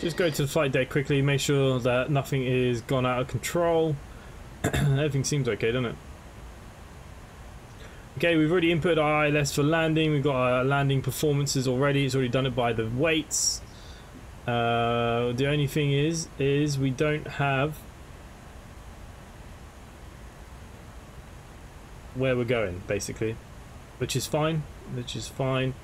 Just go to the flight deck quickly, make sure that nothing is gone out of control. <clears throat> Everything seems okay, doesn't it? Okay, we've already input our ILS for landing. We've got our landing performances already. It's already done it by the weights. Uh, the only thing is, is we don't have where we're going, basically, which is fine. Which is fine.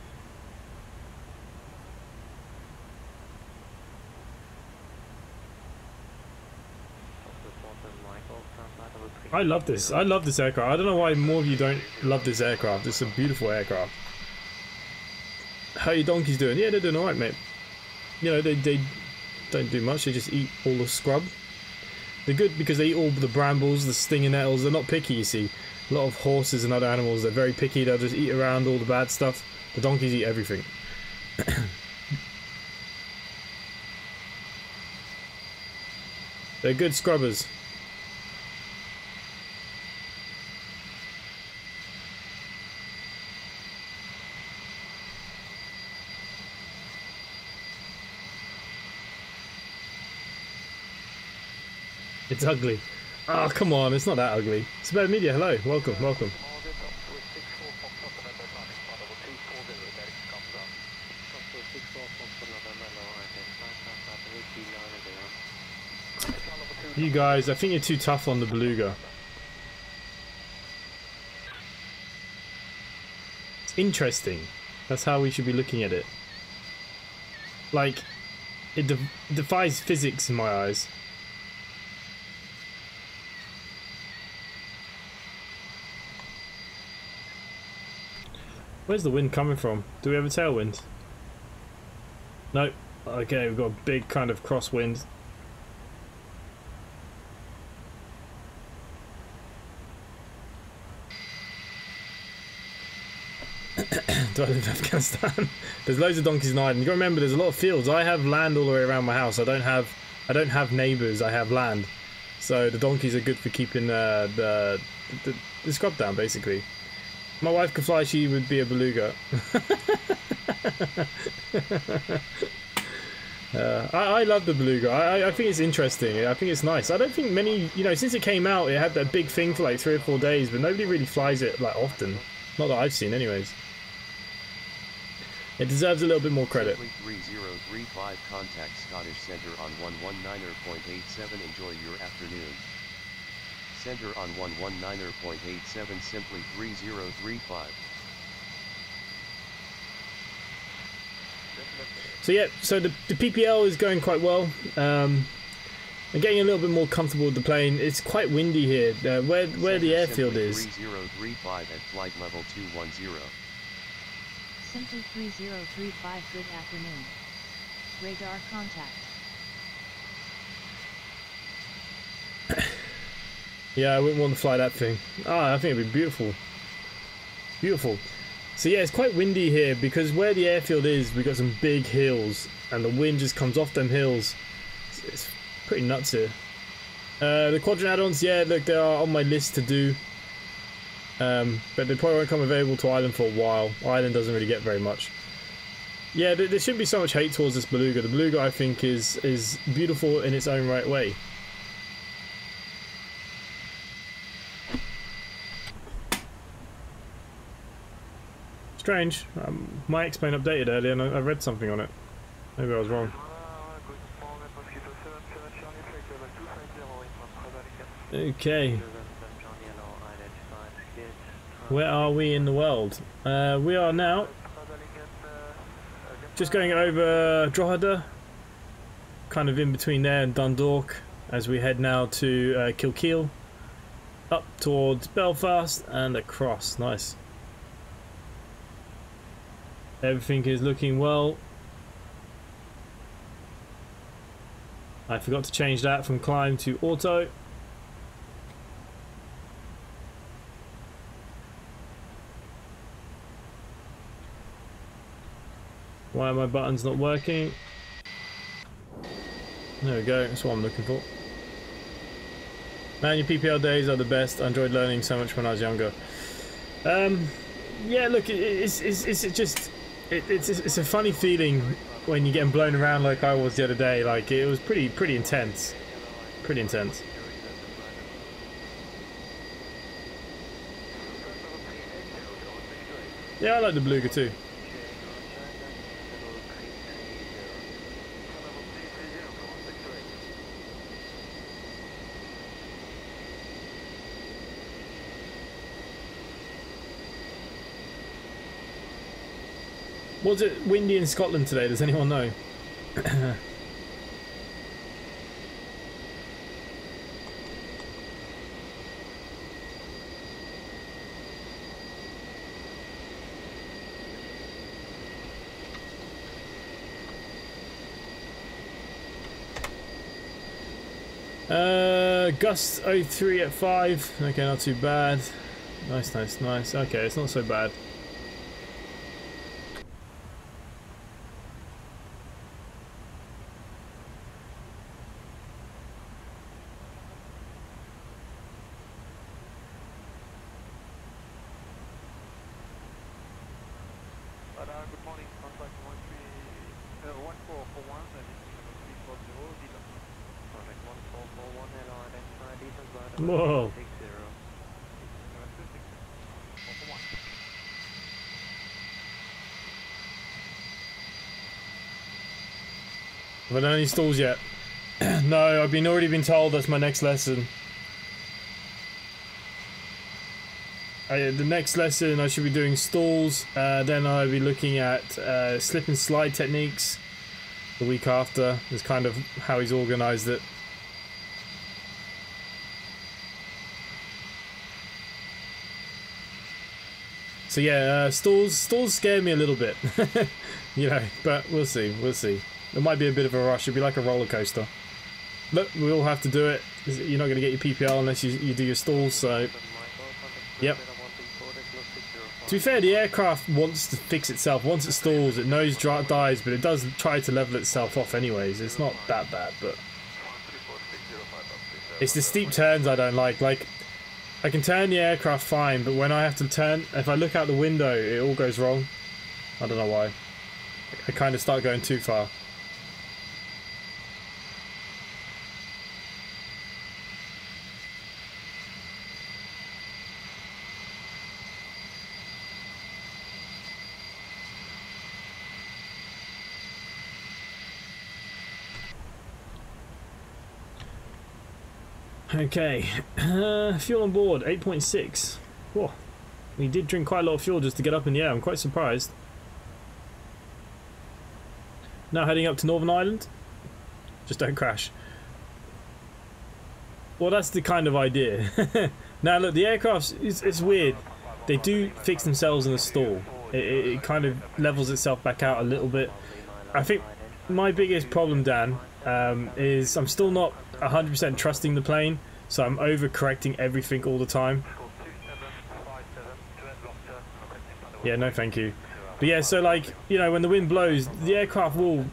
I love this. I love this aircraft. I don't know why more of you don't love this aircraft. It's a beautiful aircraft. How are your donkeys doing? Yeah, they're doing alright, mate. You know, they, they don't do much. They just eat all the scrub. They're good because they eat all the brambles, the stinging nettles. They're not picky, you see. A lot of horses and other animals, they're very picky. They'll just eat around all the bad stuff. The donkeys eat everything. <clears throat> they're good scrubbers. It's ugly. Oh, come on, it's not that ugly. It's about media. Hello, welcome, welcome. You guys, I think you're too tough on the beluga. It's interesting. That's how we should be looking at it. Like, it de defies physics in my eyes. Where's the wind coming from? Do we have a tailwind? Nope. Okay, we've got a big kind of crosswind. <coughs> Do I live in Afghanistan? <laughs> there's loads of donkeys in Ireland. You gotta remember there's a lot of fields. I have land all the way around my house. I don't have I don't have neighbours, I have land. So the donkeys are good for keeping uh, the, the the scrub down basically. My wife could fly, she would be a beluga. <laughs> Uh, I, I, love the beluga. I, I, think it's interesting. I think it's nice. I don't think many, you know, since it came out, it had that big thing for like three or four days, but nobody really flies it like often. Not that I've seen, anyways. It deserves a little bit more credit. 3035 contact Scottish Centre on 119.87 enjoy your afternoon. Centre on 119.87 simply 3035. So yeah, so the, the PPL is going quite well. Um, I'm getting a little bit more comfortable with the plane. It's quite windy here. Uh, where where the airfield is. 3035 at flight level 210. Simply 3035 good afternoon. Radar contact. <clears throat> yeah, I wouldn't want to fly that thing. Ah, I think it'd be beautiful. Beautiful. So yeah, it's quite windy here because where the airfield is, we've got some big hills and the wind just comes off them hills. It's, it's pretty nuts here. Uh, the quadrant add-ons, yeah, look, they are on my list to do. Um, but they probably won't come available to Ireland for a while. Ireland doesn't really get very much. Yeah, there, there shouldn't be so much hate towards this beluga. The beluga, I think, is is beautiful in its own right way. Strange. Um, my X-Plane updated earlier and I, I read something on it. Maybe I was wrong. Okay. Where are we in the world? Uh, we are now just going over Drogheda, kind of in between there and Dundalk, as we head now to uh, Kilkeel, up towards Belfast and across. Nice. Everything is looking well. I forgot to change that from climb to auto. Why are my buttons not working? There we go, that's what I'm looking for. Man, your PPL days are the best. I enjoyed learning so much when I was younger. Um, yeah, look, it's, it's, it's just it, it's it's a funny feeling when you're getting blown around like I was the other day. Like it was pretty pretty intense, pretty intense. Yeah, I like the Beluga too. Was it windy in Scotland today? Does anyone know? <clears throat> Uh, gust 03 at 5. Okay, not too bad. Nice, nice, nice. Okay, it's not so bad. Have I done any stalls yet? <clears throat> no, I've been already been told that's my next lesson. I, the next lesson I should be doing stalls, uh, then I'll be looking at uh, slip and slide techniques the week after is kind of how he's organised it. So yeah, uh, stalls stalls scare me a little bit, <laughs> you know, but we'll see, we'll see. It might be a bit of a rush. It'd be like a roller coaster. Look, we all have to do it. You're not going to get your PPL unless you, you do your stalls, so... Yep. To be fair, the aircraft wants to fix itself. Once it stalls, it knows dies, but it does try to level itself off anyways. It's not that bad, but... It's the steep turns I don't like. Like, I can turn the aircraft fine, but when I have to turn... If I look out the window, it all goes wrong. I don't know why. I kind of start going too far. Okay, uh, fuel on board, 8.6. Whoa, we did drink quite a lot of fuel just to get up in the air, I'm quite surprised. Now heading up to Northern Ireland. Just don't crash. Well, that's the kind of idea. <laughs> now look, the aircraft, it's, it's, weird. They do fix themselves in a stall. It, it, it kind of levels itself back out a little bit. I think my biggest problem, Dan, um, is I'm still not 100% trusting the plane, so I'm overcorrecting everything all the time. Yeah, no thank you. But yeah, so like, you know, when the wind blows, the aircraft will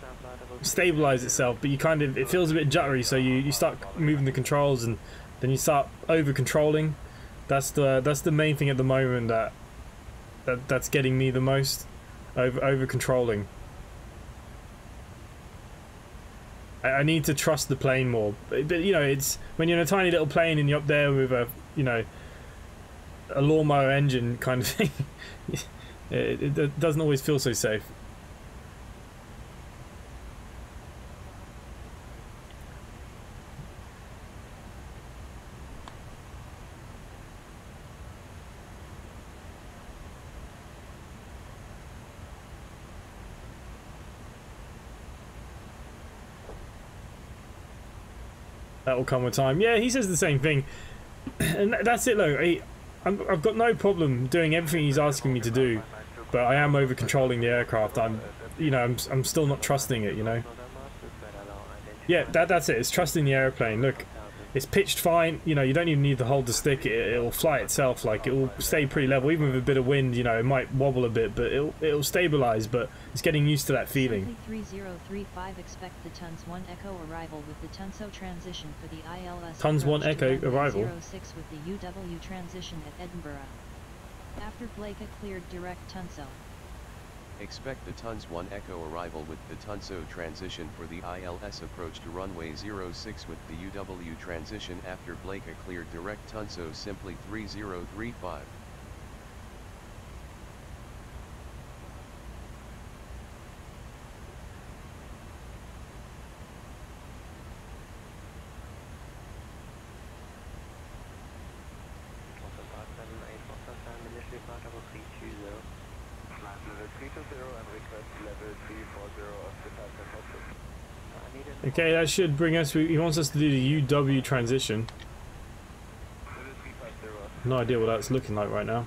stabilize itself, but you kind of, it feels a bit jittery, so you, you start moving the controls and then you start over controlling. That's the that's the main thing at the moment that that that's getting me the most over over controlling. I, I need to trust the plane more. But, but, you know, it's when you're in a tiny little plane and you're up there with a, you know, a lawnmower engine kind of <laughs> thing. <laughs> it, it, it doesn't always feel so safe. That will come with time. Yeah, he says the same thing, <clears throat> and that's it. Though i have got no problem doing everything he's asking me to do, but I am over controlling the aircraft. I'm, you know, I'm, I'm still not trusting it. You know. Yeah, that that's it. It's trusting the airplane. Look, it's pitched fine. You know, you don't even need to hold the stick. It, will fly itself. Like it will stay pretty level, even with a bit of wind. You know, it might wobble a bit, but it'll it'll stabilize. But it's getting used to that feeling. 3035 expect the Tons 1 Echo arrival with the Tunso transition for the ILS. Tons 1 Echo arrival. 06 with the UW transition at Edinburgh. After Blake cleared direct Tunso. Expect the TUNS 1 Echo arrival with the Tunso transition for the ILS approach to runway 06 with the UW transition after Blake a cleared direct Tunso simply 3035. Okay, that should bring us. He wants us to do the UW transition. No idea what that's looking like right now.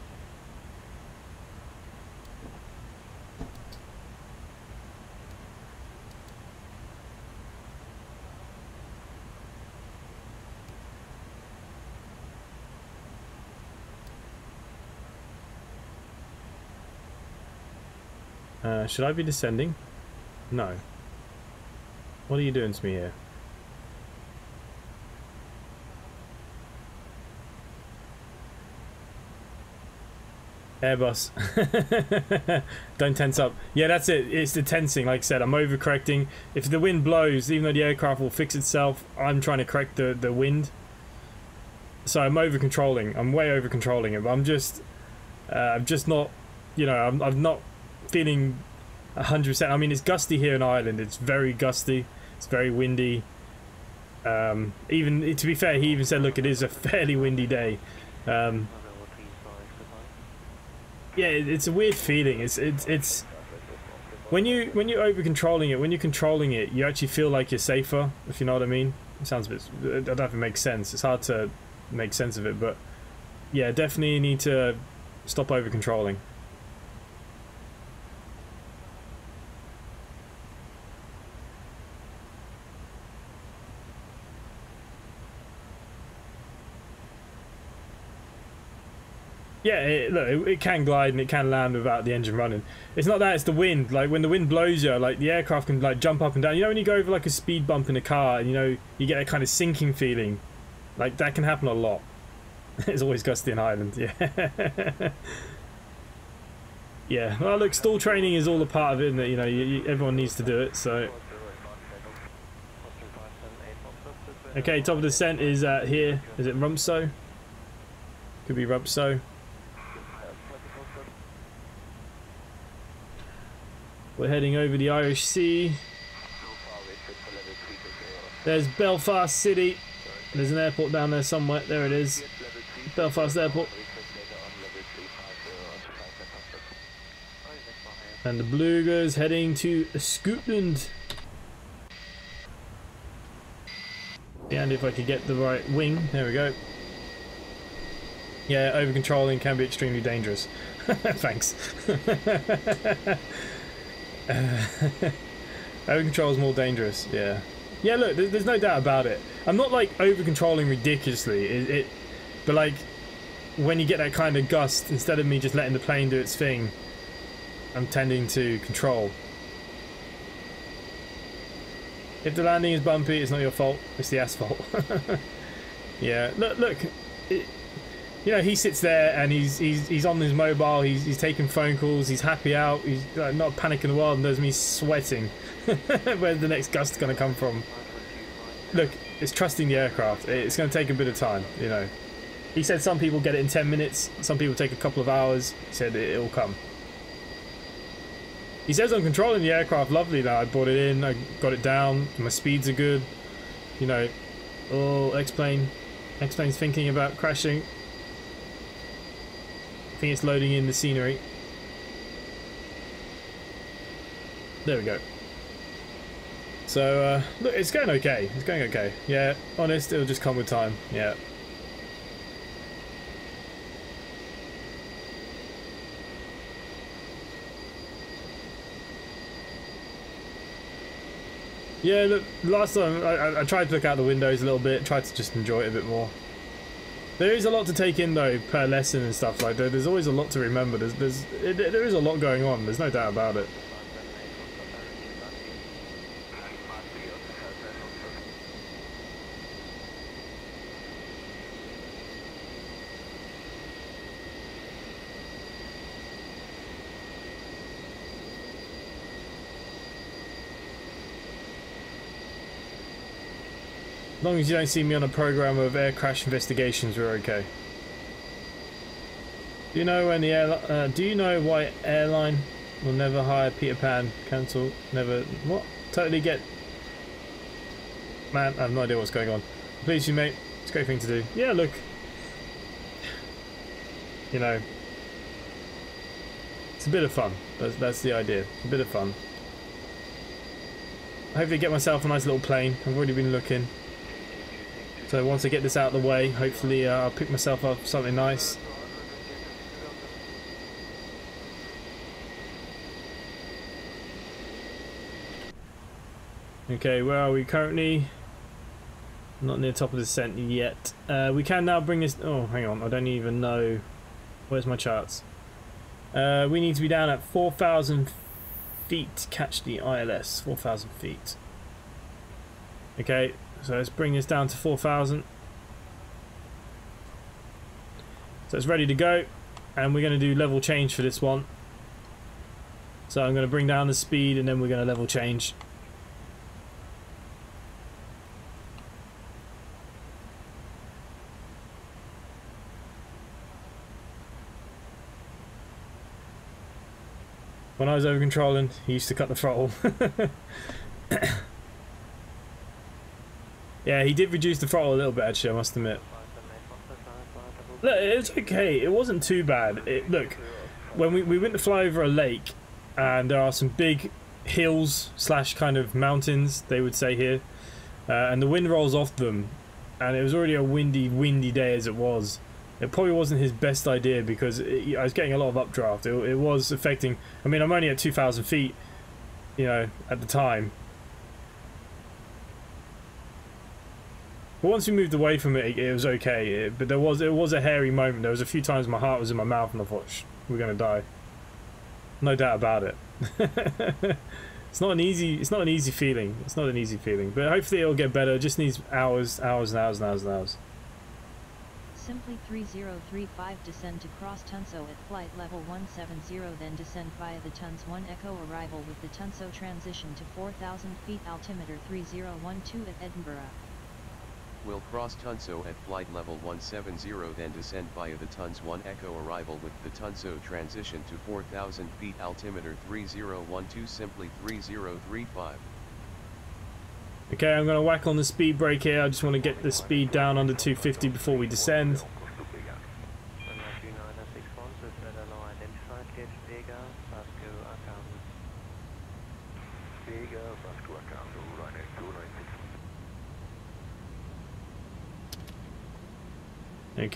Uh, should I be descending? No. What are you doing to me here? Airbus. <laughs> Don't tense up. Yeah, that's it. It's the tensing. Like I said, I'm overcorrecting. If the wind blows, even though the aircraft will fix itself, I'm trying to correct the, the wind. So I'm over controlling. I'm way over controlling it. But I'm just, uh, I'm just not, you know, I'm, I'm not feeling 100%. I mean, it's gusty here in Ireland. It's very gusty. It's very windy. Um, even to be fair, he even said, "Look, it is a <laughs> fairly windy day." Um, yeah, it's a weird feeling. It's it's it's when you when you're over controlling it, when you're controlling it, you actually feel like you're safer. If you know what I mean. It sounds a bit. I don't know if it makes sense. It's hard to make sense of it, but yeah, definitely you need to stop over controlling. Yeah, it, look, it, it, can glide and it can land without the engine running. It's not that; it's the wind. Like when the wind blows you, like the aircraft can like jump up and down. You know when you go over like a speed bump in a car, and you know you get a kind of sinking feeling. Like that can happen a lot. <laughs> it's always gusty in Ireland. Yeah. <laughs> yeah. Well, look, stall training is all a part of it, you know you, you, everyone needs to do it. So. Okay, top of the descent is uh, here. Is it Rumpso? Could be Rumpso. We're heading over the Irish Sea. There's Belfast City. There's an airport down there somewhere. There it is. Belfast Airport. And the Beluga's heading to Scotland. And if I could get the right wing, there we go. Yeah, over controlling can be extremely dangerous. <laughs> Thanks. <laughs> <laughs> Over control is more dangerous. Yeah. Yeah. Look, there's, there's, no doubt about it. I'm not like over controlling ridiculously. It, it, but like when you get that kind of gust, instead of me just letting the plane do its thing, I'm tending to control. If the landing is bumpy, it's not your fault. It's the asphalt. <laughs> yeah. Look. Look. It, you know, he sits there and he's he's he's on his mobile. He's he's taking phone calls. He's happy out. He's uh, not panicking the world. And there's me sweating. <laughs> Where's the next gust going to come from? Look, it's trusting the aircraft. It's going to take a bit of time. You know, he said some people get it in 10 minutes. Some people take a couple of hours. He said it, will come. He says I'm controlling the aircraft lovely now. I brought it in. I got it down. My speeds are good. You know, oh, X-plane. X-plane's thinking about crashing. Think it's loading in the scenery. There we go. So, uh, look, it's going okay. It's going okay. Yeah, honest, it'll just come with time. Yeah. Yeah, look, last time I, I tried to look out the windows a little bit, tried to just enjoy it a bit more. There is a lot to take in though per lesson and stuff like that. There's always a lot to remember. There's, there's it, there is a lot going on. There's no doubt about it. Long as you don't see me on a program of air crash investigations, we're okay. Do you know when the air, uh, do you know why airline will never hire Peter Pan? Cancel, never. What? Totally get. Man, I have no idea what's going on. Please, you mate. It's a great thing to do. Yeah, look. You know, it's a bit of fun. That's, that's the idea. A bit of fun. Hopefully, get myself a nice little plane. I've already been looking. So once I get this out of the way, hopefully uh, I'll pick myself up something nice. Okay, where are we currently? Not near top of the descent yet. Uh, we can now bring this... Oh, hang on. I don't even know... Where's my charts? Uh, we need to be down at 4,000 feet to catch the ILS. 4,000 feet. Okay, so let's bring this down to 4,000. So it's ready to go. and we're going to do level change for this one. So I'm going to bring down the speed and then we're going to level change. When I was over controlling, he used to cut the throttle. <laughs> yeah, he did reduce the throttle a little bit actually, I must admit. Look, it was okay. It wasn't too bad. It, look, when we, we went to fly over a lake, and there are some big hills slash kind of mountains, they would say here, uh, and the wind rolls off them, and it was already a windy, windy day as it was. It probably wasn't his best idea because it, I was getting a lot of updraft. It, it was affecting. I mean, I'm only at 2,000 feet, you know, at the time. But once we moved away from it, it, was okay. It, but there was it was a hairy moment. There was a few times my heart was in my mouth and I thought, we're gonna die. No doubt about it. <laughs> it's not an easy. It's not an easy feeling. It's not an easy feeling. But hopefully it'll get better. It just needs hours, hours, and hours, and hours, and hours. Simply 3035 descend to cross Tunso at flight level 170 then descend via the Tuns 1 Echo arrival with the Tunso transition to 4000 feet altimeter 3012 at Edinburgh. Will cross Tunso at flight level 170 then descend via the Tuns 1 Echo arrival with the Tunso transition to 4000 feet altimeter 3012 simply 3035. Okay, I'm going to whack on the speed brake here. I just want to get the speed down under 250 before we descend.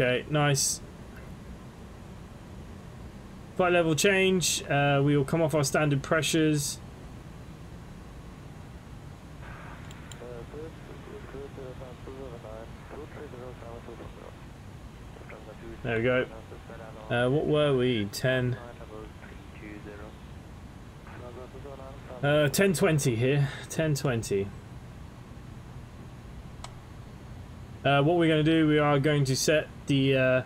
Okay, nice. Flight level change. Uh, we will come off our standard pressures. There we go. Uh, what were we? 10. Uh, 1020 here. 1020. Uh, what we're going to do, we are going to set the uh,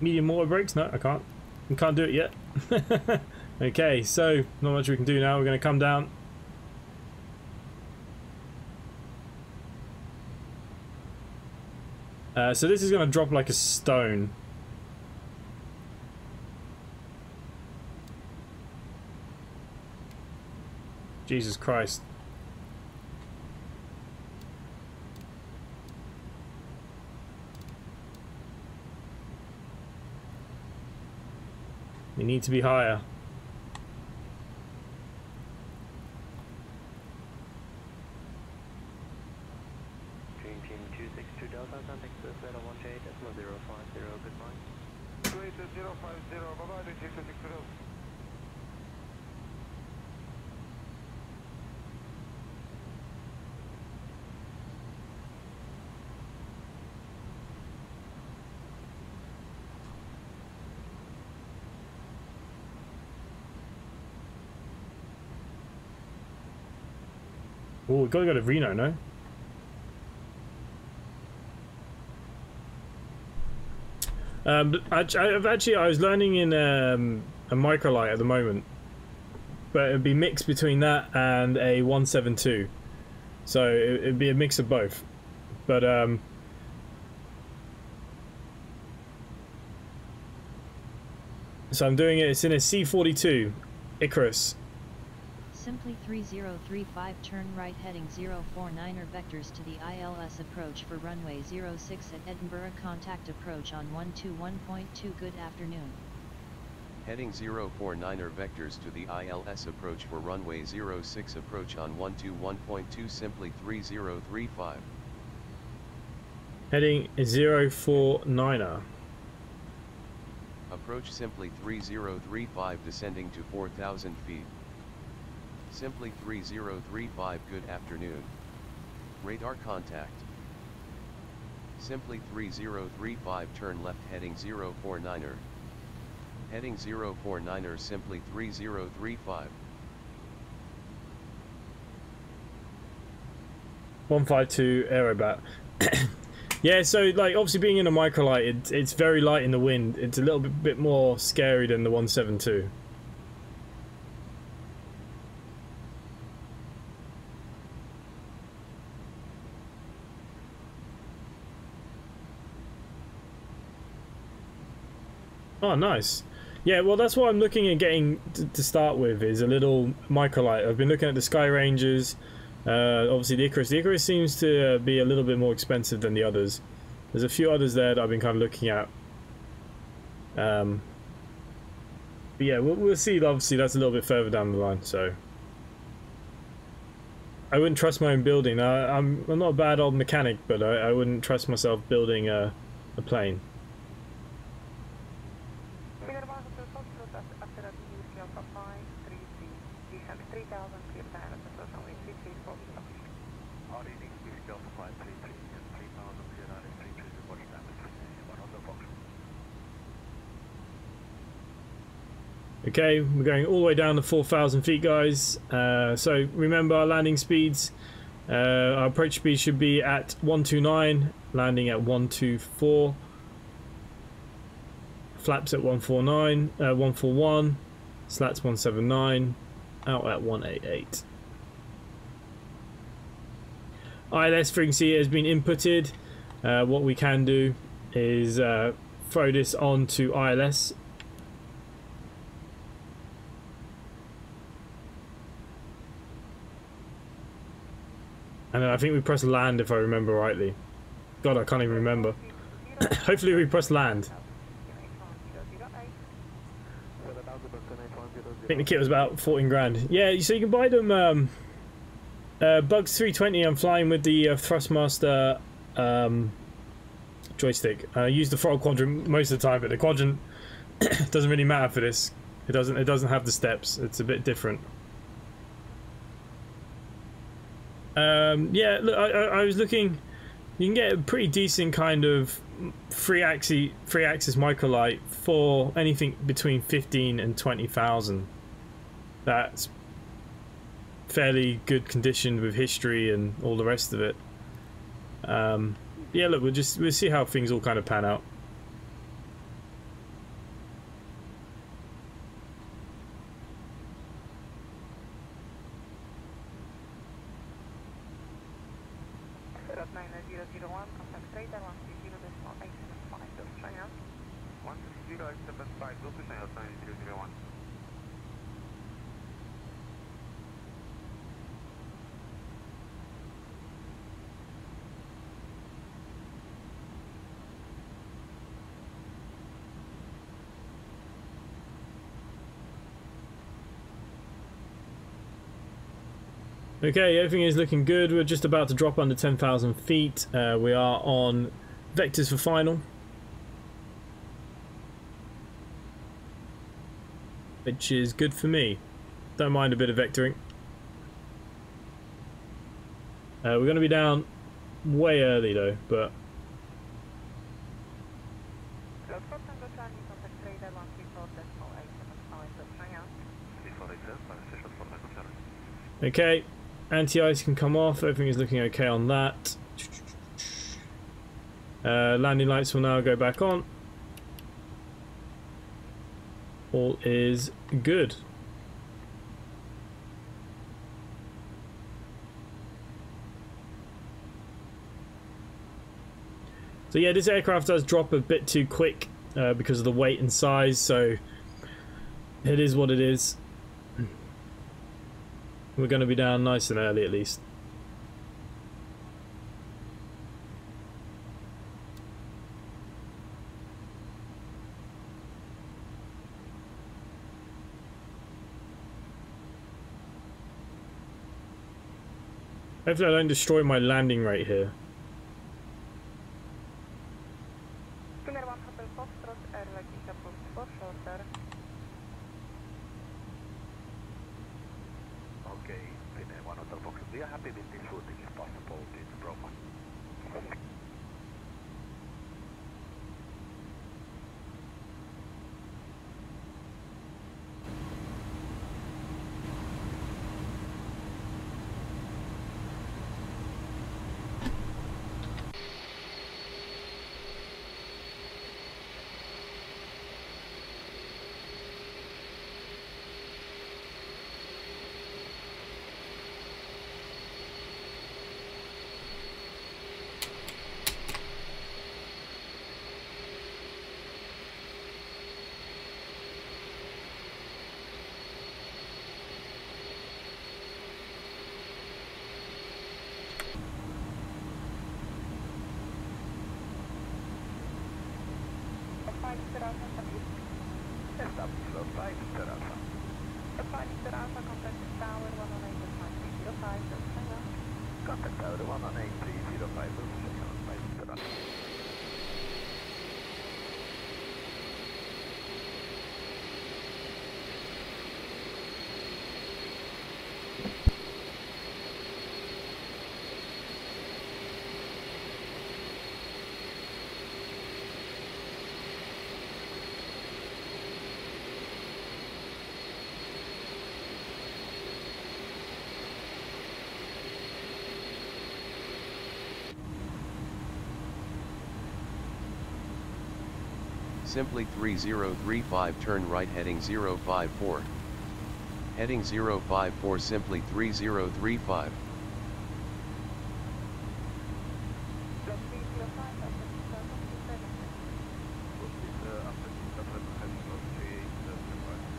medium auto brakes. No, I can't. I can't do it yet. <laughs> okay, so not much we can do now. We're going to come down. Uh, so this is going to drop like a stone. Jesus Christ. We need to be higher. We gotta go to Reno, no? Um, I've actually, I was learning in um, a microlight at the moment, but it'd be mixed between that and a 172. So it, would be a mix of both. But um, so I'm doing it. It's in a C42 Ikarus. Simply 3035 turn right heading 049er vectors to the ILS approach for runway 06 at Edinburgh contact approach on 121.2 good afternoon. Heading 049er vectors to the ILS approach for runway 06 approach on 121.2 simply 3035. Heading 049er. Approach simply 3035 descending to 4000 feet. Simply 3035 Good afternoon. Radar contact. Simply 3035 turn left heading 049er. Heading 049er simply 3035. 152 Aerobat. <coughs> Yeah, so like obviously being in a microlight, it, it's very light in the wind. It's a little bit, bit more scary than the 172. Oh, nice. Yeah, well, that's what I'm looking at getting to, to start with is a little microlight. I've been looking at the Sky Rangers, uh, obviously the Ikarus. The Ikarus seems to uh, be a little bit more expensive than the others. There's a few others there that I've been kind of looking at. Um, but yeah, we'll, we'll see. Obviously, that's a little bit further down the line, so... I wouldn't trust my own building. I, I'm, I'm not a bad old mechanic, but I, I wouldn't trust myself building a, a plane. Figure 1 Hotel Foxtrot after, after a DUC Alpha 5, 3 C. We have 3000 clear direct approximately 3 3 4 All readings with Delta 533 and 3000 clear direct 33 reporting damage. One Hotel Foxtrot. Okay, we're going all the way down to 4,000 feet, guys. Uh, so remember our landing speeds. Uh, our approach speed should be at 129, landing at 124. Flaps at 149, uh, 141. Slats 179, out at 188. ILS frequency has been inputted. Uh, what we can do is uh, throw this on to ILS And then I think we press land if I remember rightly. God, I can't even remember. <coughs> Hopefully we press land. I think the kit was about 14 grand. Yeah, so you can buy them. Um, uh, Bugs 320, I'm flying with the uh, Thrustmaster um, joystick. I use the throttle quadrant most of the time, but the quadrant <coughs> doesn't really matter for this. It doesn't. It doesn't have the steps. It's a bit different. Um, yeah, look, I, I, was looking. You can get a pretty decent kind of free axis free axis microlight for anything between fifteen and twenty thousand. That's fairly good condition with history and all the rest of it. Um, yeah, look, we'll just we'll see how things all kind of pan out. Setup 9001, contact radar 130.875, just try out. 16075, will be sent 9001. Okay, everything is looking good. We're just about to drop under 10,000 feet. Uh, we are on vectors for final. Which is good for me. Don't mind a bit of vectoring. Uh, we're going to be down way early though, but Cloud for Tango Charlie, contact radar 134.875, just try out. 3487, final station for Tango Charlie. okay. Anti-ice can come off. Everything is looking okay on that. Uh, landing lights will now go back on. All is good. So yeah, this aircraft does drop a bit too quick uh, because of the weight and size, so it is what it is. We're going to be down nice and early at least. Hopefully I don't destroy my landing rate here. Simply 3035 turn right heading 054. Heading 054 simply 3035. Plus 305, after the circle, 270. Proceed uh, after after heading on 38.5.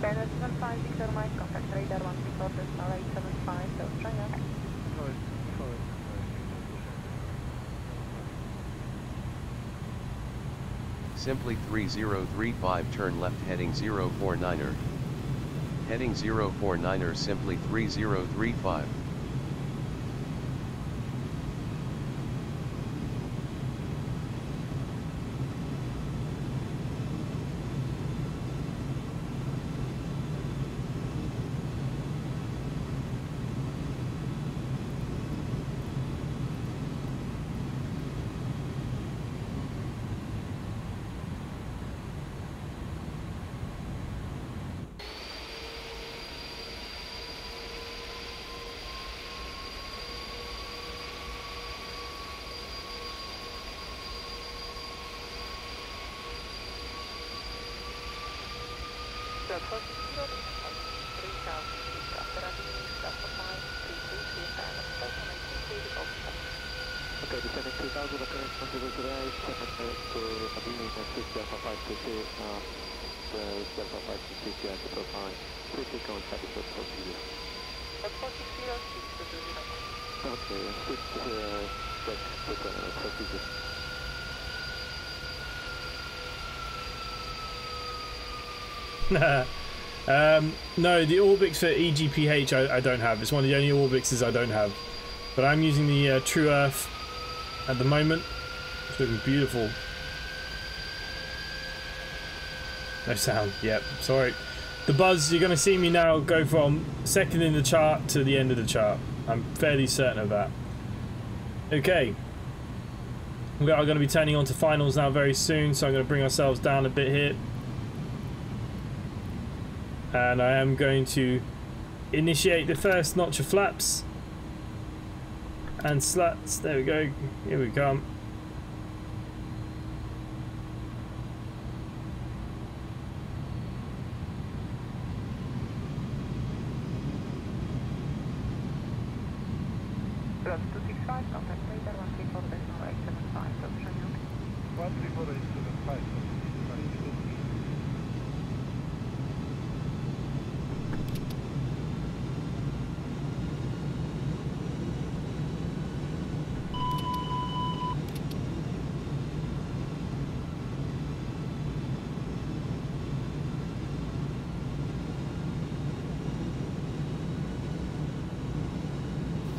China 75, Victor Mike, contact radar 134, decimal 875, South China. Sorry, sorry. Simply 3035 turn left heading 049er. Heading 049er simply 3035. Plus 40, 3000 feet, after arriving, stop of mine, 333, and total 19 feet of Okay, descending 2000, occurrence considered today, 7 minutes to Abilene and 6 Delta 5 to 2, uh, the Delta 5 to 6, yeah, to profile, quickly contact the procedure. Plus 40, 06, to do 0. Okay, 6, uh, check the uh, procedure. <laughs> um, no, the Orbx for EGPH I, I don't have. It's one of the only Orbixes I don't have. But I'm using the uh, True Earth at the moment. It's looking beautiful. No sound. Yep. Sorry. The buzz. You're going to see me now go from second in the chart to the end of the chart. I'm fairly certain of that. Okay. We are going to be turning on to finals now very soon, so I'm going to bring ourselves down a bit here and I am going to initiate the first notch of flaps and slats. There we go. Here we come.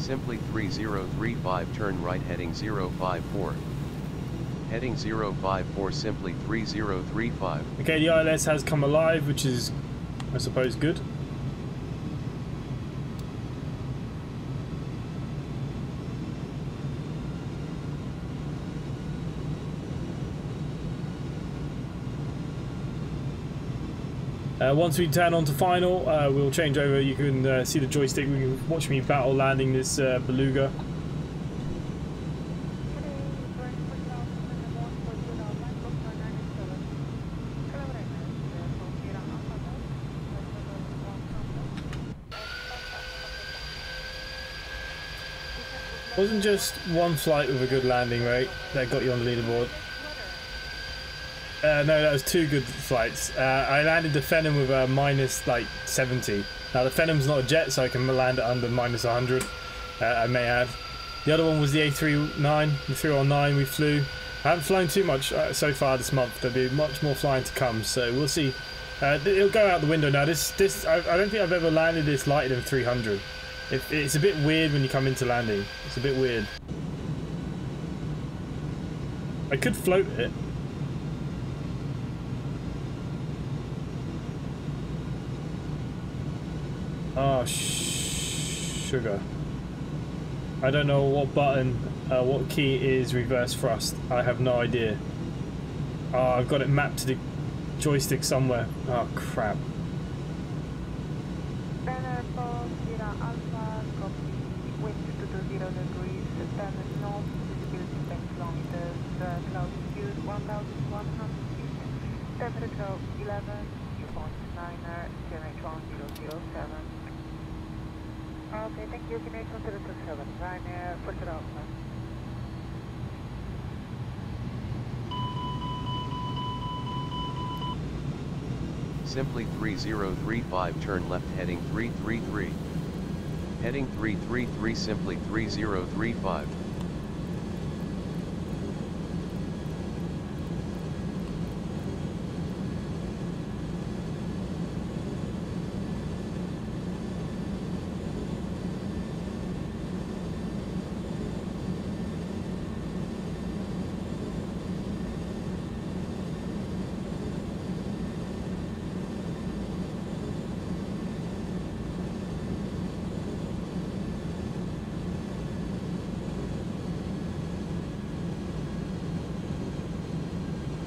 Simply 3035 turn right heading 054. Heading 054 simply 3035. Okay, the ILS has come alive, which is, I suppose, good. Uh, once we turn on to final, uh, we'll change over. You can uh, see the joystick. We can watch me battle landing this uh, beluga. Wasn't just one flight with a good landing rate that got you on the leaderboard. Uh, no, that was two good flights. Uh, I landed the Phenom with a minus like 70. Now the Phenom's not a jet, so I can land it under minus 100. Uh, I may add. The other one was the A39, the 309 we flew. I haven't flown too much uh, so far this month. There'll be much more flying to come, so we'll see. Uh, it'll go out the window now. This, this, I, I, don't think I've ever landed this lighter than 300. It, it's a bit weird when you come into landing. It's a bit weird. I could float it. Oh, sugar. I don't know what button, uh, what key is reverse thrust. I have no idea. Oh, I've got it mapped to the joystick somewhere. Oh, crap. Banner for Sierra Alpha, copy, wind 220 degrees, standard north, visibility 10 kilometers, cloud view 1100 feet, temperature 11, dew point 9er, QNH 1007. Okay, thank you, QNH 1027, Ryanair, Portugal Alpha. Simply 3035 turn left heading 333. Heading 333 simply 3035.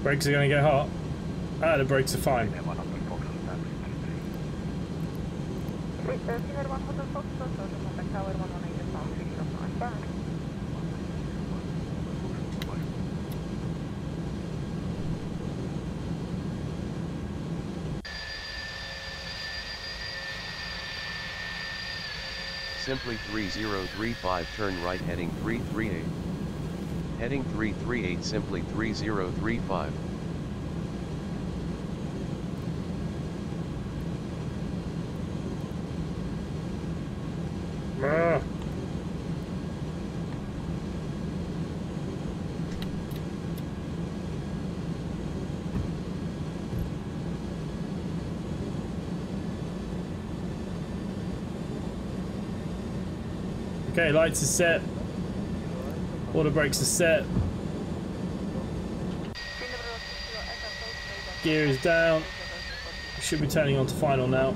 Brakes are going to get hot. Ah, the brakes are fine. Wait, Sierra 1 Hotel Fox, so the contact tower 118 pound, 3 from back. Simply 3035 turn right heading 338. Heading 338 simply 3035. Ah. Okay, lights are set. Auto brakes are set. Gear is down. Should be turning on to final now.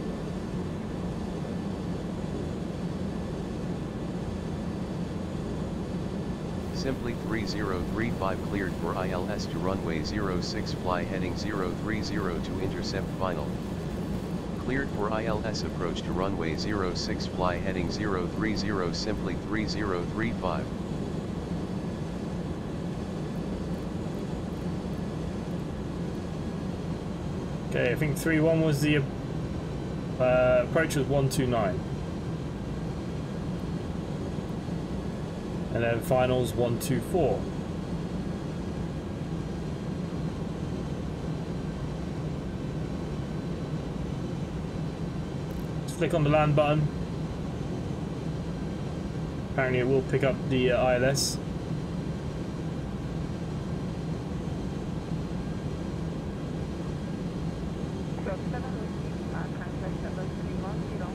Simply 3035 cleared for ILS to runway 06 fly heading 030 to intercept final. Cleared for ILS approach to runway 06 fly heading 030 simply 3035. Okay, I think 3-1 was the uh, approach was 129. And then finals 124. Just click on the land button. Apparently it will pick up the uh, ILS. Club 7 Whiskey, uh, translate level 310.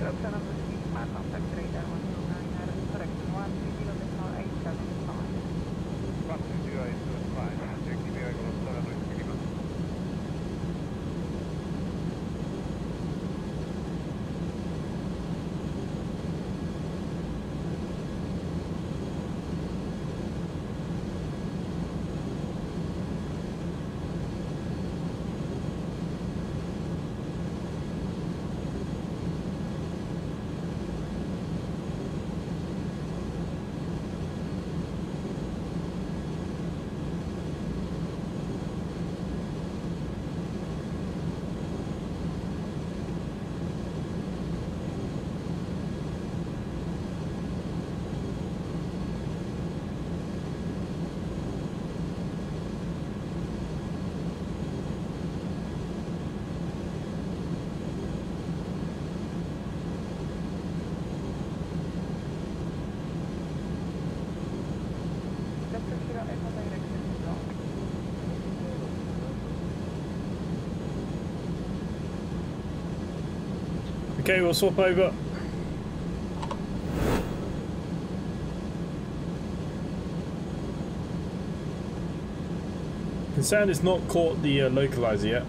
Club 7 Whiskey, uh, contact radar 129er, correction 130 decimal 875. Okay, we'll swap over. Concerned it's not caught the uh, localizer yet.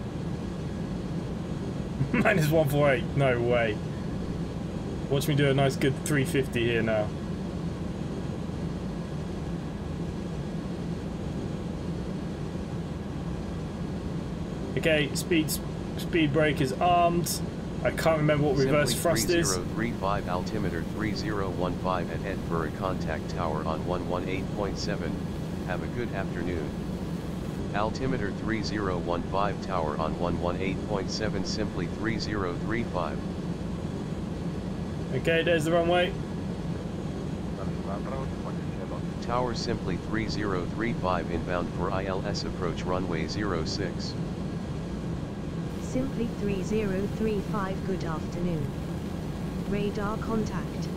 <laughs> Minus 148, no way. Watch me do a nice good 350 here now. Okay, speed speed brake is armed. I can't remember what reverse Simply thrust is. 3035 altimeter 3015 at Edinburgh contact tower on 118.7. Have a good afternoon. Altimeter 3015 tower on 118.7 simply 3035. Okay, there's the runway. Tower simply 3035 inbound for ILS approach runway 06. Simply 3035 good afternoon. Radar contact.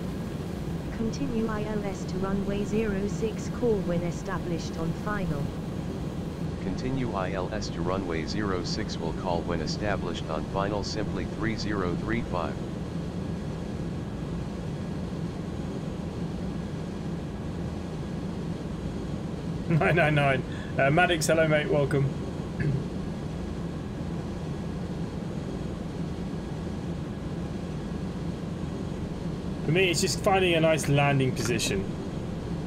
Continue ILS to runway 06 call when established on final. Continue ILS to runway 06 will call when established on final simply 3035. <laughs> Nine nine nine. Uh, Maddox, hello mate, welcome. For me, it's just finding a nice landing position.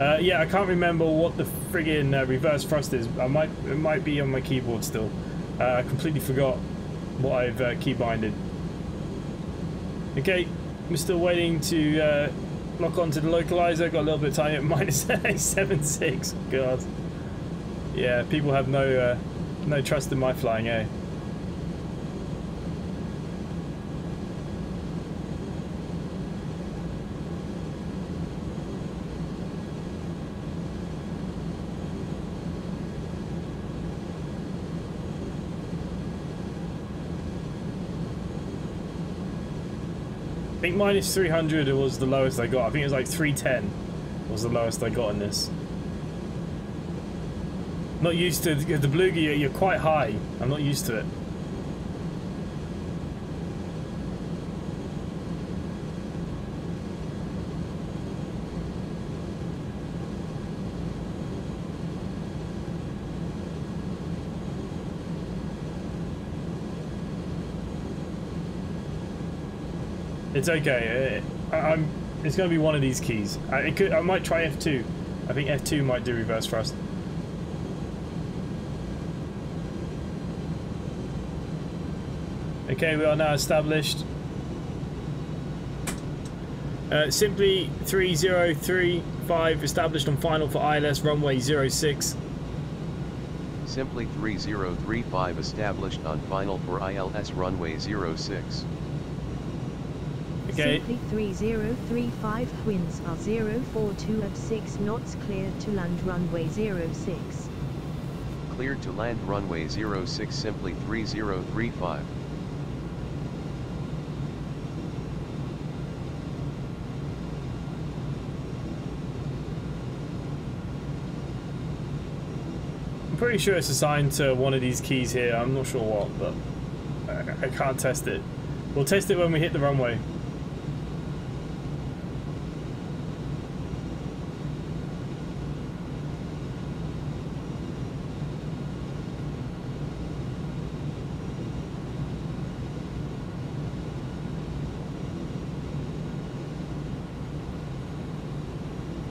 Uh, yeah, I can't remember what the friggin' uh, reverse thrust is. I might it might be on my keyboard still. Uh, I completely forgot what I've uh, keybinded. Okay, we're still waiting to uh, lock onto the localizer. Got a little bit of time at <laughs> minus seven six. God. Yeah, people have no uh, no trust in my flying, eh? Minus 300 was the lowest I got. I think it was like 310 was the lowest I got in this. Not used to the Beluga, you're quite high. I'm not used to it. It's okay. Uh, I, I'm. It's going to be one of these keys. I, it could. I might try F2. I think F2 might do reverse thrust. Okay, we are now established. Uh, simply 3035 established on final for ILS runway 06. Simply 3035 established on final for ILS runway 06. Okay. Simply 3035 winds are 042 at 6 knots cleared to land runway 06. Cleared to land runway 06 simply 3035. I'm pretty sure it's assigned to one of these keys here. I'm not sure what, but I, I can't test it. We'll test it when we hit the runway.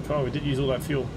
Oh, we did use all that fuel.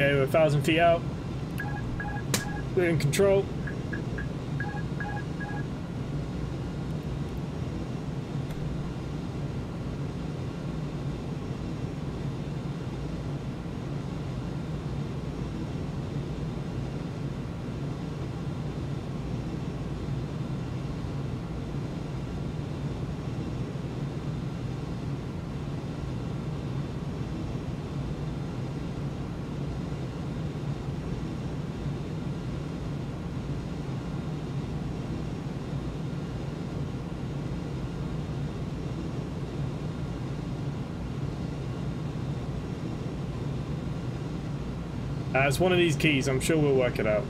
Okay, we're a thousand feet out. We're in control. It's one of these keys. I'm sure we'll work it out.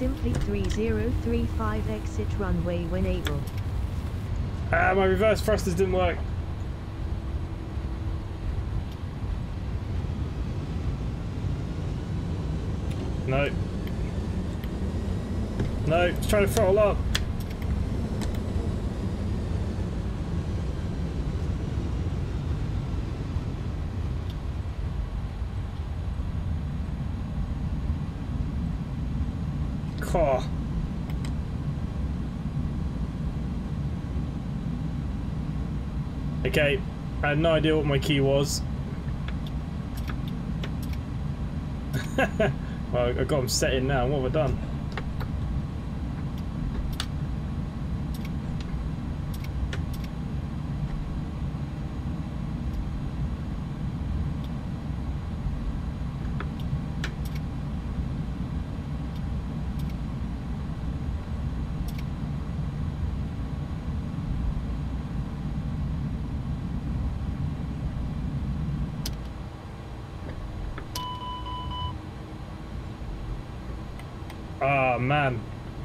Simply 3035 exit runway when able. Ah, my reverse thrusters didn't work. No. No, it's trying to throttle up. Caw. Okay, I had no idea what my key was. <laughs> well, I got them set in now. What have I done? Ah, man.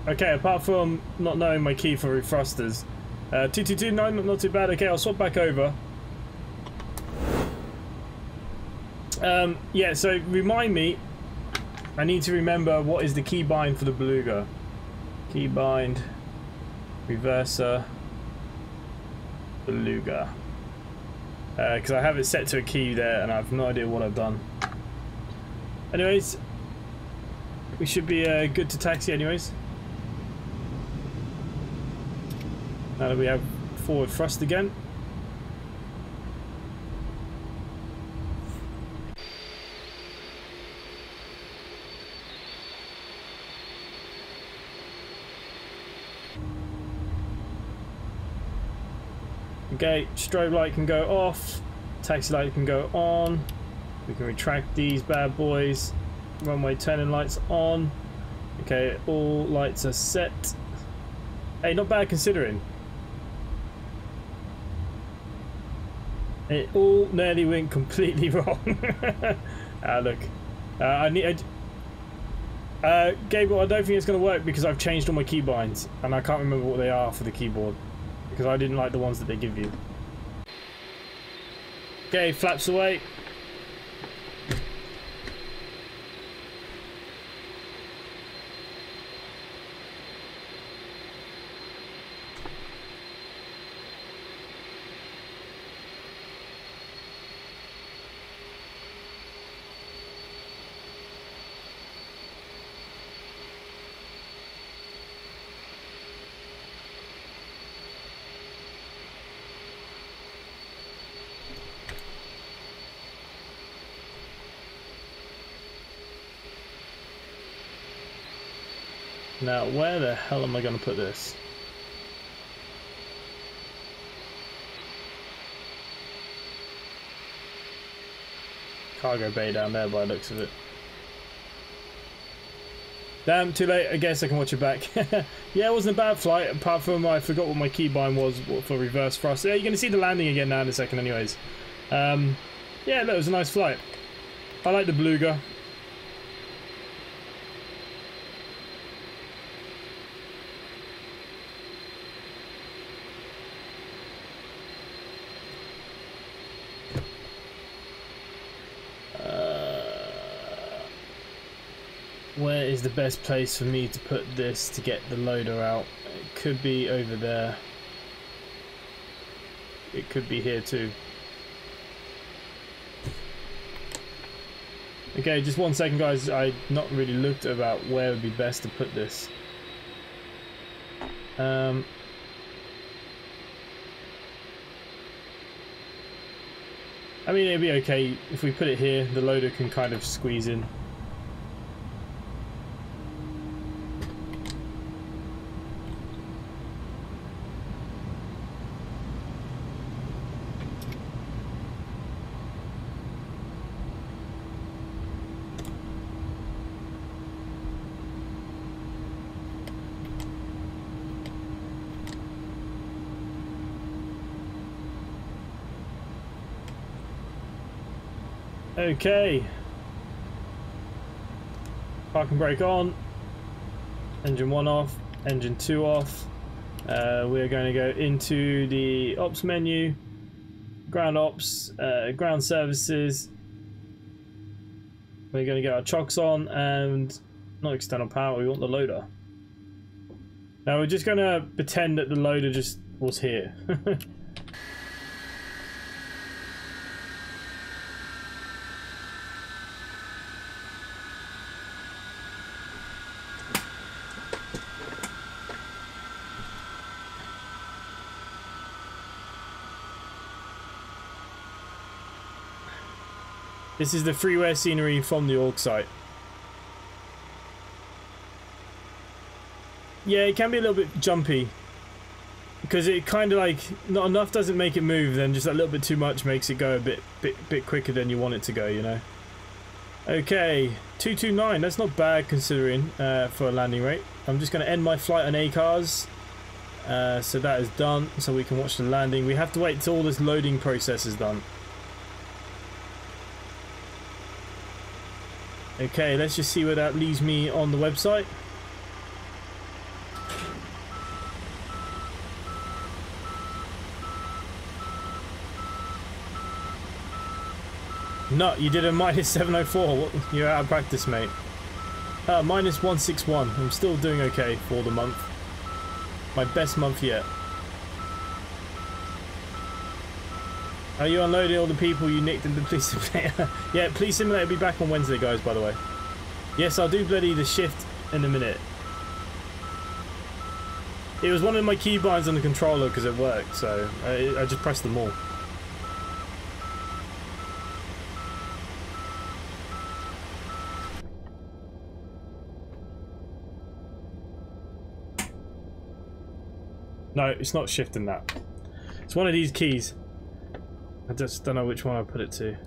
Okay, apart from not knowing my key for thrusters. Uh, 222, no, not, too bad. Okay, I'll swap back over. Um, yeah, so remind me. I need to remember what is the key bind for the Beluga. Key bind, reverser, Beluga. Because I have it set to a key there and I have no idea what I've done. Anyways, we should be uh, good to taxi anyways. Now that we have forward thrust again. Okay, strobe light can go off, taxi light can go on. We can retract these bad boys runway turning lights on. Okay, all lights are set. Hey, not bad considering. It all nearly went completely <laughs> wrong. ah, look. Uh, I need. Uh, Gabriel, I don't think it's going to work because I've changed all my keybinds and I can't remember what they are for the keyboard because I didn't like the ones that they give you. Okay, flaps away. Now, where the hell am I going to put this? Cargo bay down there by the looks of it. Damn, too late. I guess I can watch it back. <laughs> yeah, it wasn't a bad flight, apart from I forgot what my keybind was for reverse thrust. Yeah, you're going to see the landing again now in a second anyways. Um, yeah, that was a nice flight. I like the Beluga. where is the best place for me to put this to get the loader out? It could be over there. It could be here too. Okay, just one second guys, I not really looked about where would be best to put this. Um, I mean it'd be okay if we put it here, the loader can kind of squeeze in. Okay. Parking brake on. Engine 1 off. Engine 2 off. Uh, we're going to go into the ops menu. Ground ops. Uh, ground services. We're going to get our chocks on and not external power, we want the loader. Now we're just going to pretend that the loader just was here. <laughs> This is the freeware scenery from the org site. Yeah, it can be a little bit jumpy. Because it kind of like, not enough doesn't make it move, then just a little bit too much makes it go a bit, bit, bit quicker than you want it to go, you know. Okay, 229, that's not bad considering uh, for a landing rate. I'm just going to end my flight on ACARS. Uh, so that is done, so we can watch the landing. We have to wait till all this loading process is done. Okay, let's just see where that leaves me on the website. No, you did a minus <laughs> 704. You're out of practice, mate. Uh, minus 161. I'm still doing okay for the month. My best month yet. Are you unloading all the people you nicked in the police <laughs> simulator? yeah, police simulator will be back on Wednesday, guys, by the way. Yes, I'll do bloody the shift in a minute. It was one of my keybinds on the controller because it worked, so I, I just pressed them all. No, it's not shifting that. It's one of these keys. I just don't know which one I put it to.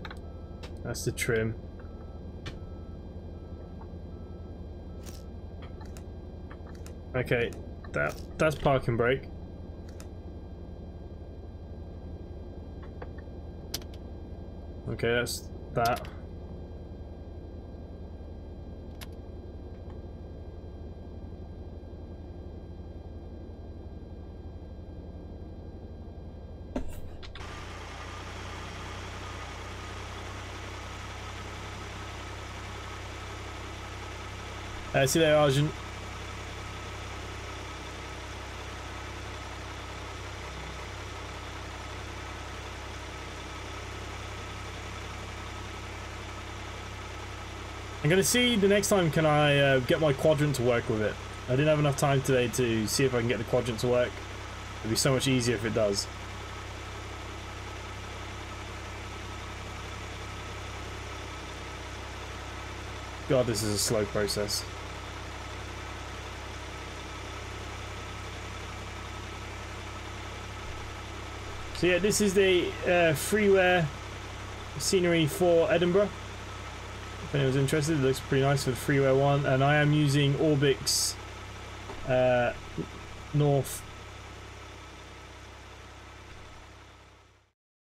That's the trim. Okay, that that's parking brake. Okay, that's that. Uh, see you there, Argent. I'm gonna see the next time can I uh, get my quadrant to work with it. I didn't have enough time today to see if I can get the quadrant to work. It'd be so much easier if it does. God, this is a slow process. So yeah, this is the uh, freeware scenery for Edinburgh. If anyone's interested, it looks pretty nice for the freeware one. And I am using Orbx uh, North.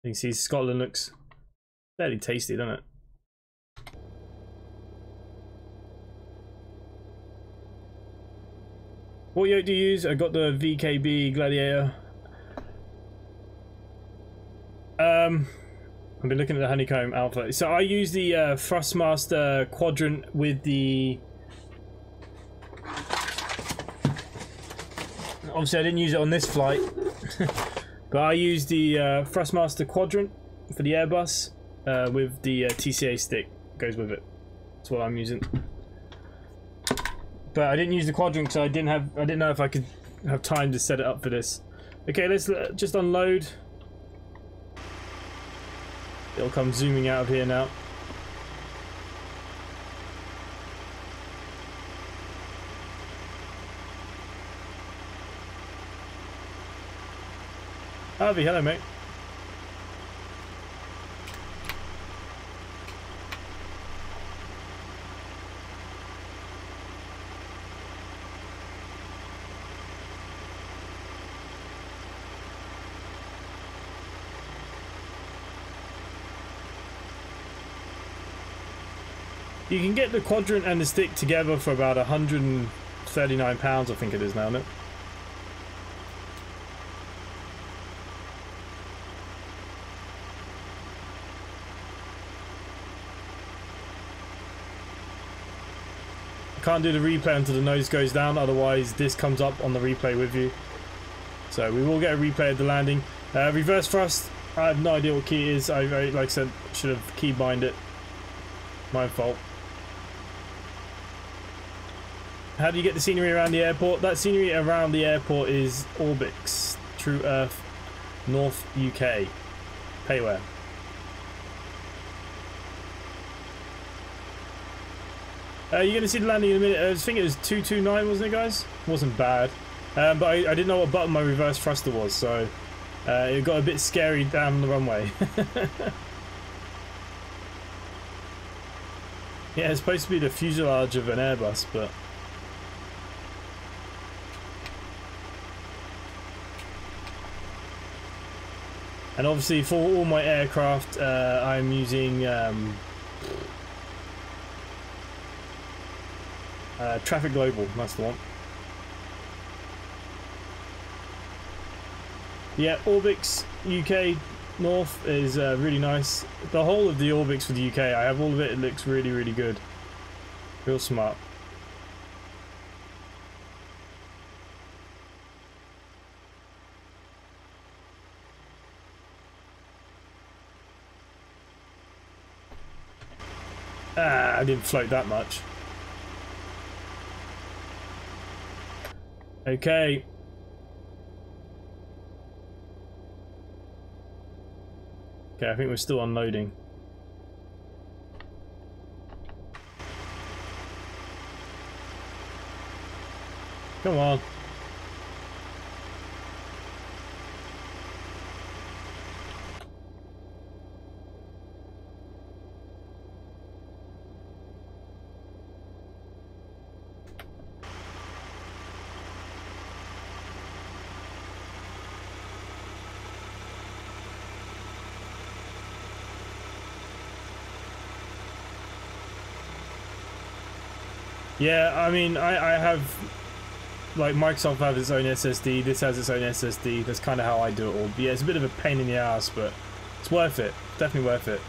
You can see Scotland looks fairly tasty, doesn't it? What yoke do you use? I got the VKB Gladiator. Um, I've been looking at the Honeycomb Alpha. So I use the uh, Thrustmaster Quadrant with the... Obviously I didn't use it on this flight. <laughs> but I use the uh, Thrustmaster Quadrant for the Airbus uh, with the uh, TCA stick. Goes with it. That's what I'm using but I didn't use the quadrant because I didn't have I didn't know if I could have time to set it up for this. Okay, let's uh, just unload. It'll come zooming out of here now. Harvey, hello mate. You can get the quadrant and the stick together for about 139 pounds, I think it is now, no? I can't do the replay until the nose goes down, otherwise this comes up on the replay with you. So we will get a replay of the landing. Uh, reverse thrust, I have no idea what key it is. I, I like I said, should have keybind it. My fault. How do you get the scenery around the airport? That scenery around the airport is Orbx, True Earth, North UK. Payware. Uh, you're going to see the landing in a minute. I think it was 229, wasn't it, guys? wasn't bad. Um, but I, I, didn't know what button my reverse thruster was, so uh, it got a bit scary down the runway. <laughs> yeah, it's supposed to be the fuselage of an Airbus, but And obviously for all my aircraft, uh, I'm using um, uh, Traffic Global, that's the one. Yeah, Orbx UK North is uh, really nice. The whole of the Orbx for the UK, I have all of it, it looks really, really good. Real smart. Ah, I didn't float that much. Okay. Okay, I think we're still unloading. Come on. Yeah, I mean, I, I have, like, Microsoft has its own SSD, this has its own SSD, that's kind of how I do it all. But yeah, it's a bit of a pain in the ass, but it's worth it. Definitely worth it.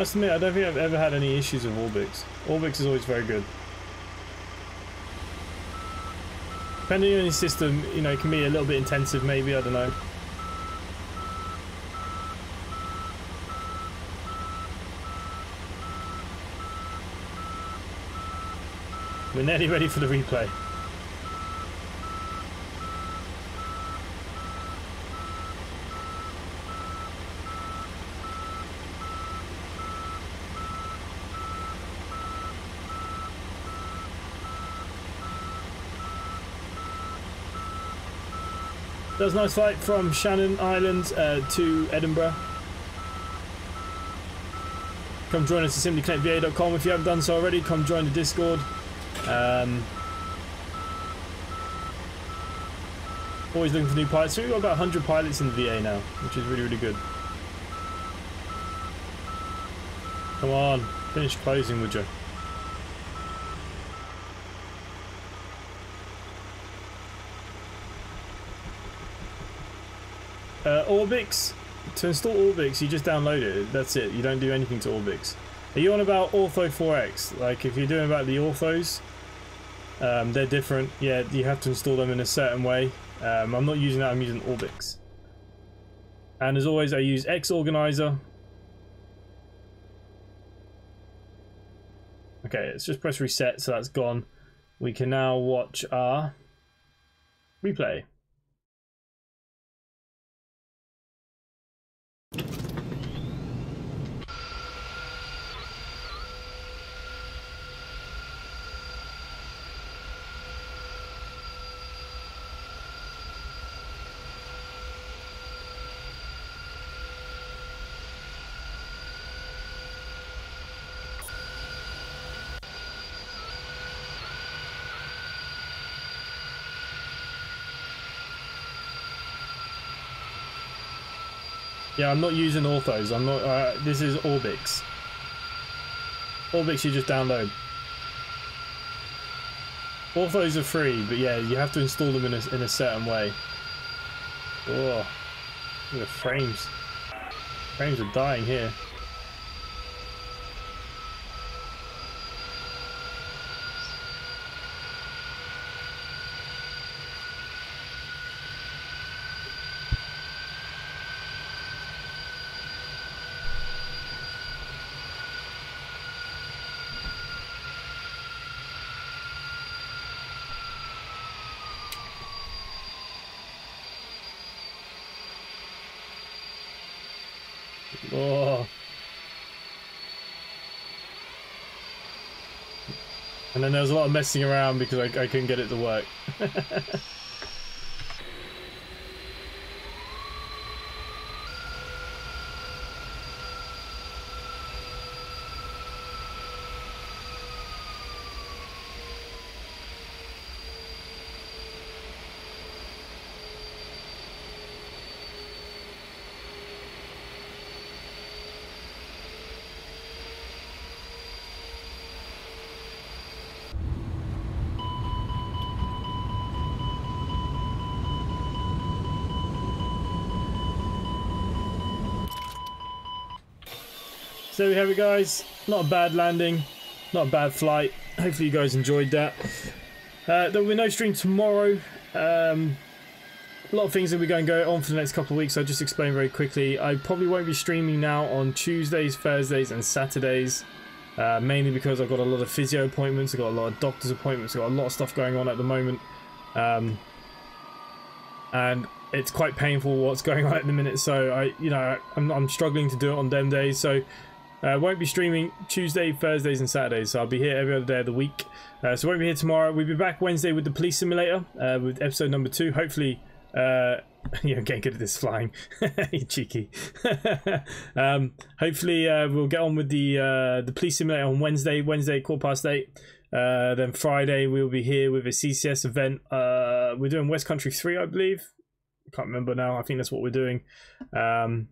Must admit, I don't think I've ever had any issues with Orbx. Orbx is always very good. Depending on your system, you know, it can be a little bit intensive maybe, I don't know. We're nearly ready for the replay. That was a nice flight from Shannon Island uh, to Edinburgh. Come join us at simplyconnectva.com if you haven't done so already. Come join the Discord. Um, always looking for new pilots. So we've got about 100 pilots in the VA now, which is really, really good. Come on, finish closing, would you? Orbx, to install Orbx, you just download it. That's it. You don't do anything to Orbx. Are you on about Ortho 4X? Like, if you're doing about the Orthos, um, they're different. Yeah, you have to install them in a certain way. Um, I'm not using that, I'm using Orbx. And as always, I use X Organizer. Okay, let's just press reset, so that's gone. We can now watch our replay. Yeah, I'm not using Orthos. I'm not. Uh, this is Orbx. Orbx, you just download. Orthos are free, but yeah, you have to install them in a in a certain way. Oh, the frames. Frames are dying here. Oh. And then there was a lot of messing around because I, I couldn't get it to work. <laughs> So there we have it guys, not a bad landing, not a bad flight. Hopefully you guys enjoyed that. Uh, there will be no stream tomorrow. Um, a lot of things that we're going to go on for the next couple of weeks. I'll just explain very quickly. I probably won't be streaming now on Tuesdays, Thursdays and Saturdays. Uh, mainly because I've got a lot of physio appointments, I've got a lot of doctor's appointments, I've got a lot of stuff going on at the moment. Um, and it's quite painful what's <laughs> going on at the minute so I you know I'm, I'm struggling to do it on them days so uh, won't be streaming Tuesday, Thursdays, and Saturdays, so I'll be here every other day of the week. Uh, so won't be here tomorrow. We'll be back Wednesday with the police simulator uh, with episode number two. Hopefully, uh, <laughs> you're getting good at this flying. <laughs> you cheeky. <laughs> um, hopefully, uh, we'll get on with the uh, the police simulator on Wednesday. Wednesday, quarter past eight. Uh, then Friday, we'll be here with a CCS event. We're doing West Country three, I believe. I can't remember now. I think that's what we're doing. Um,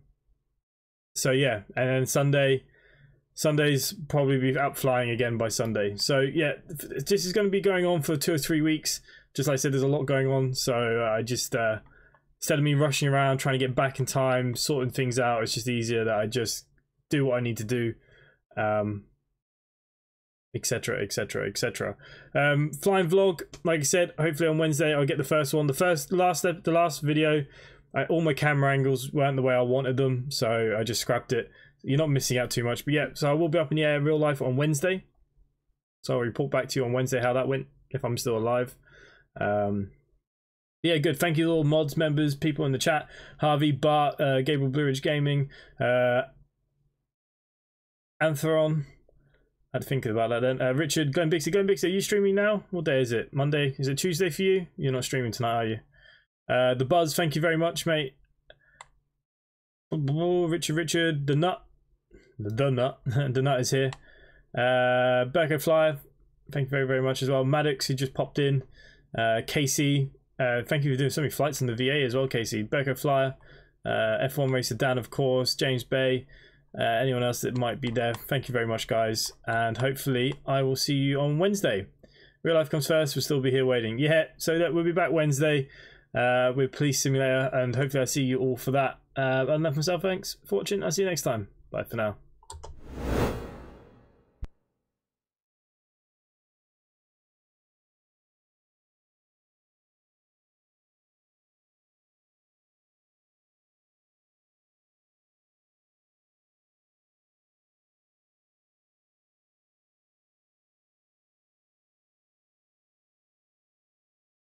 so yeah, and then Sunday Sunday's probably be out flying again by Sunday. So yeah, this is going to be going on for two or three weeks. Just like I said, there's a lot going on. So uh, I just uh, instead of me rushing around trying to get back in time, sorting things out, it's just easier that I just do what I need to do etc etc etc flying vlog like i said hopefully on wednesday i'll get the first one the first last the last video I, all my camera angles weren't the way i wanted them so i just scrapped it you're not missing out too much but yeah so i will be up in the air real life on wednesday so i'll report back to you on wednesday how that went if i'm still alive um yeah, good. Thank you, all mods members, people in the chat. Harvey, Bart, uh, Gabriel Blueridge Gaming, uh, Antheron, I'd think about that then. Uh, Richard, Glenn Bixie, Glenn Bixie, are you streaming now? What day is it? Monday? Is it Tuesday for you? You're not streaming tonight, are you? Uh, the Buzz, thank you very much, mate. Richard, Richard, the Nut, the, donut. Nut, <laughs> the Nut is here. Uh, Flyer, thank you very, very much as well. Maddox, he just popped in. Uh, Casey, uh, thank you for doing so many flights in the VA as well, Casey. Berko Flyer, uh, F1 Racer Dan, of course, James Bay uh, anyone else that might be there. Thank you very much, guys. And hopefully I will see you on Wednesday. Real life comes first. We'll still be here waiting. Yeah, so that we'll be back Wednesday uh, with Police Simulator. And hopefully I see you all for that. Uh, that myself, thanks for watching. I'll see you next time. Bye for now.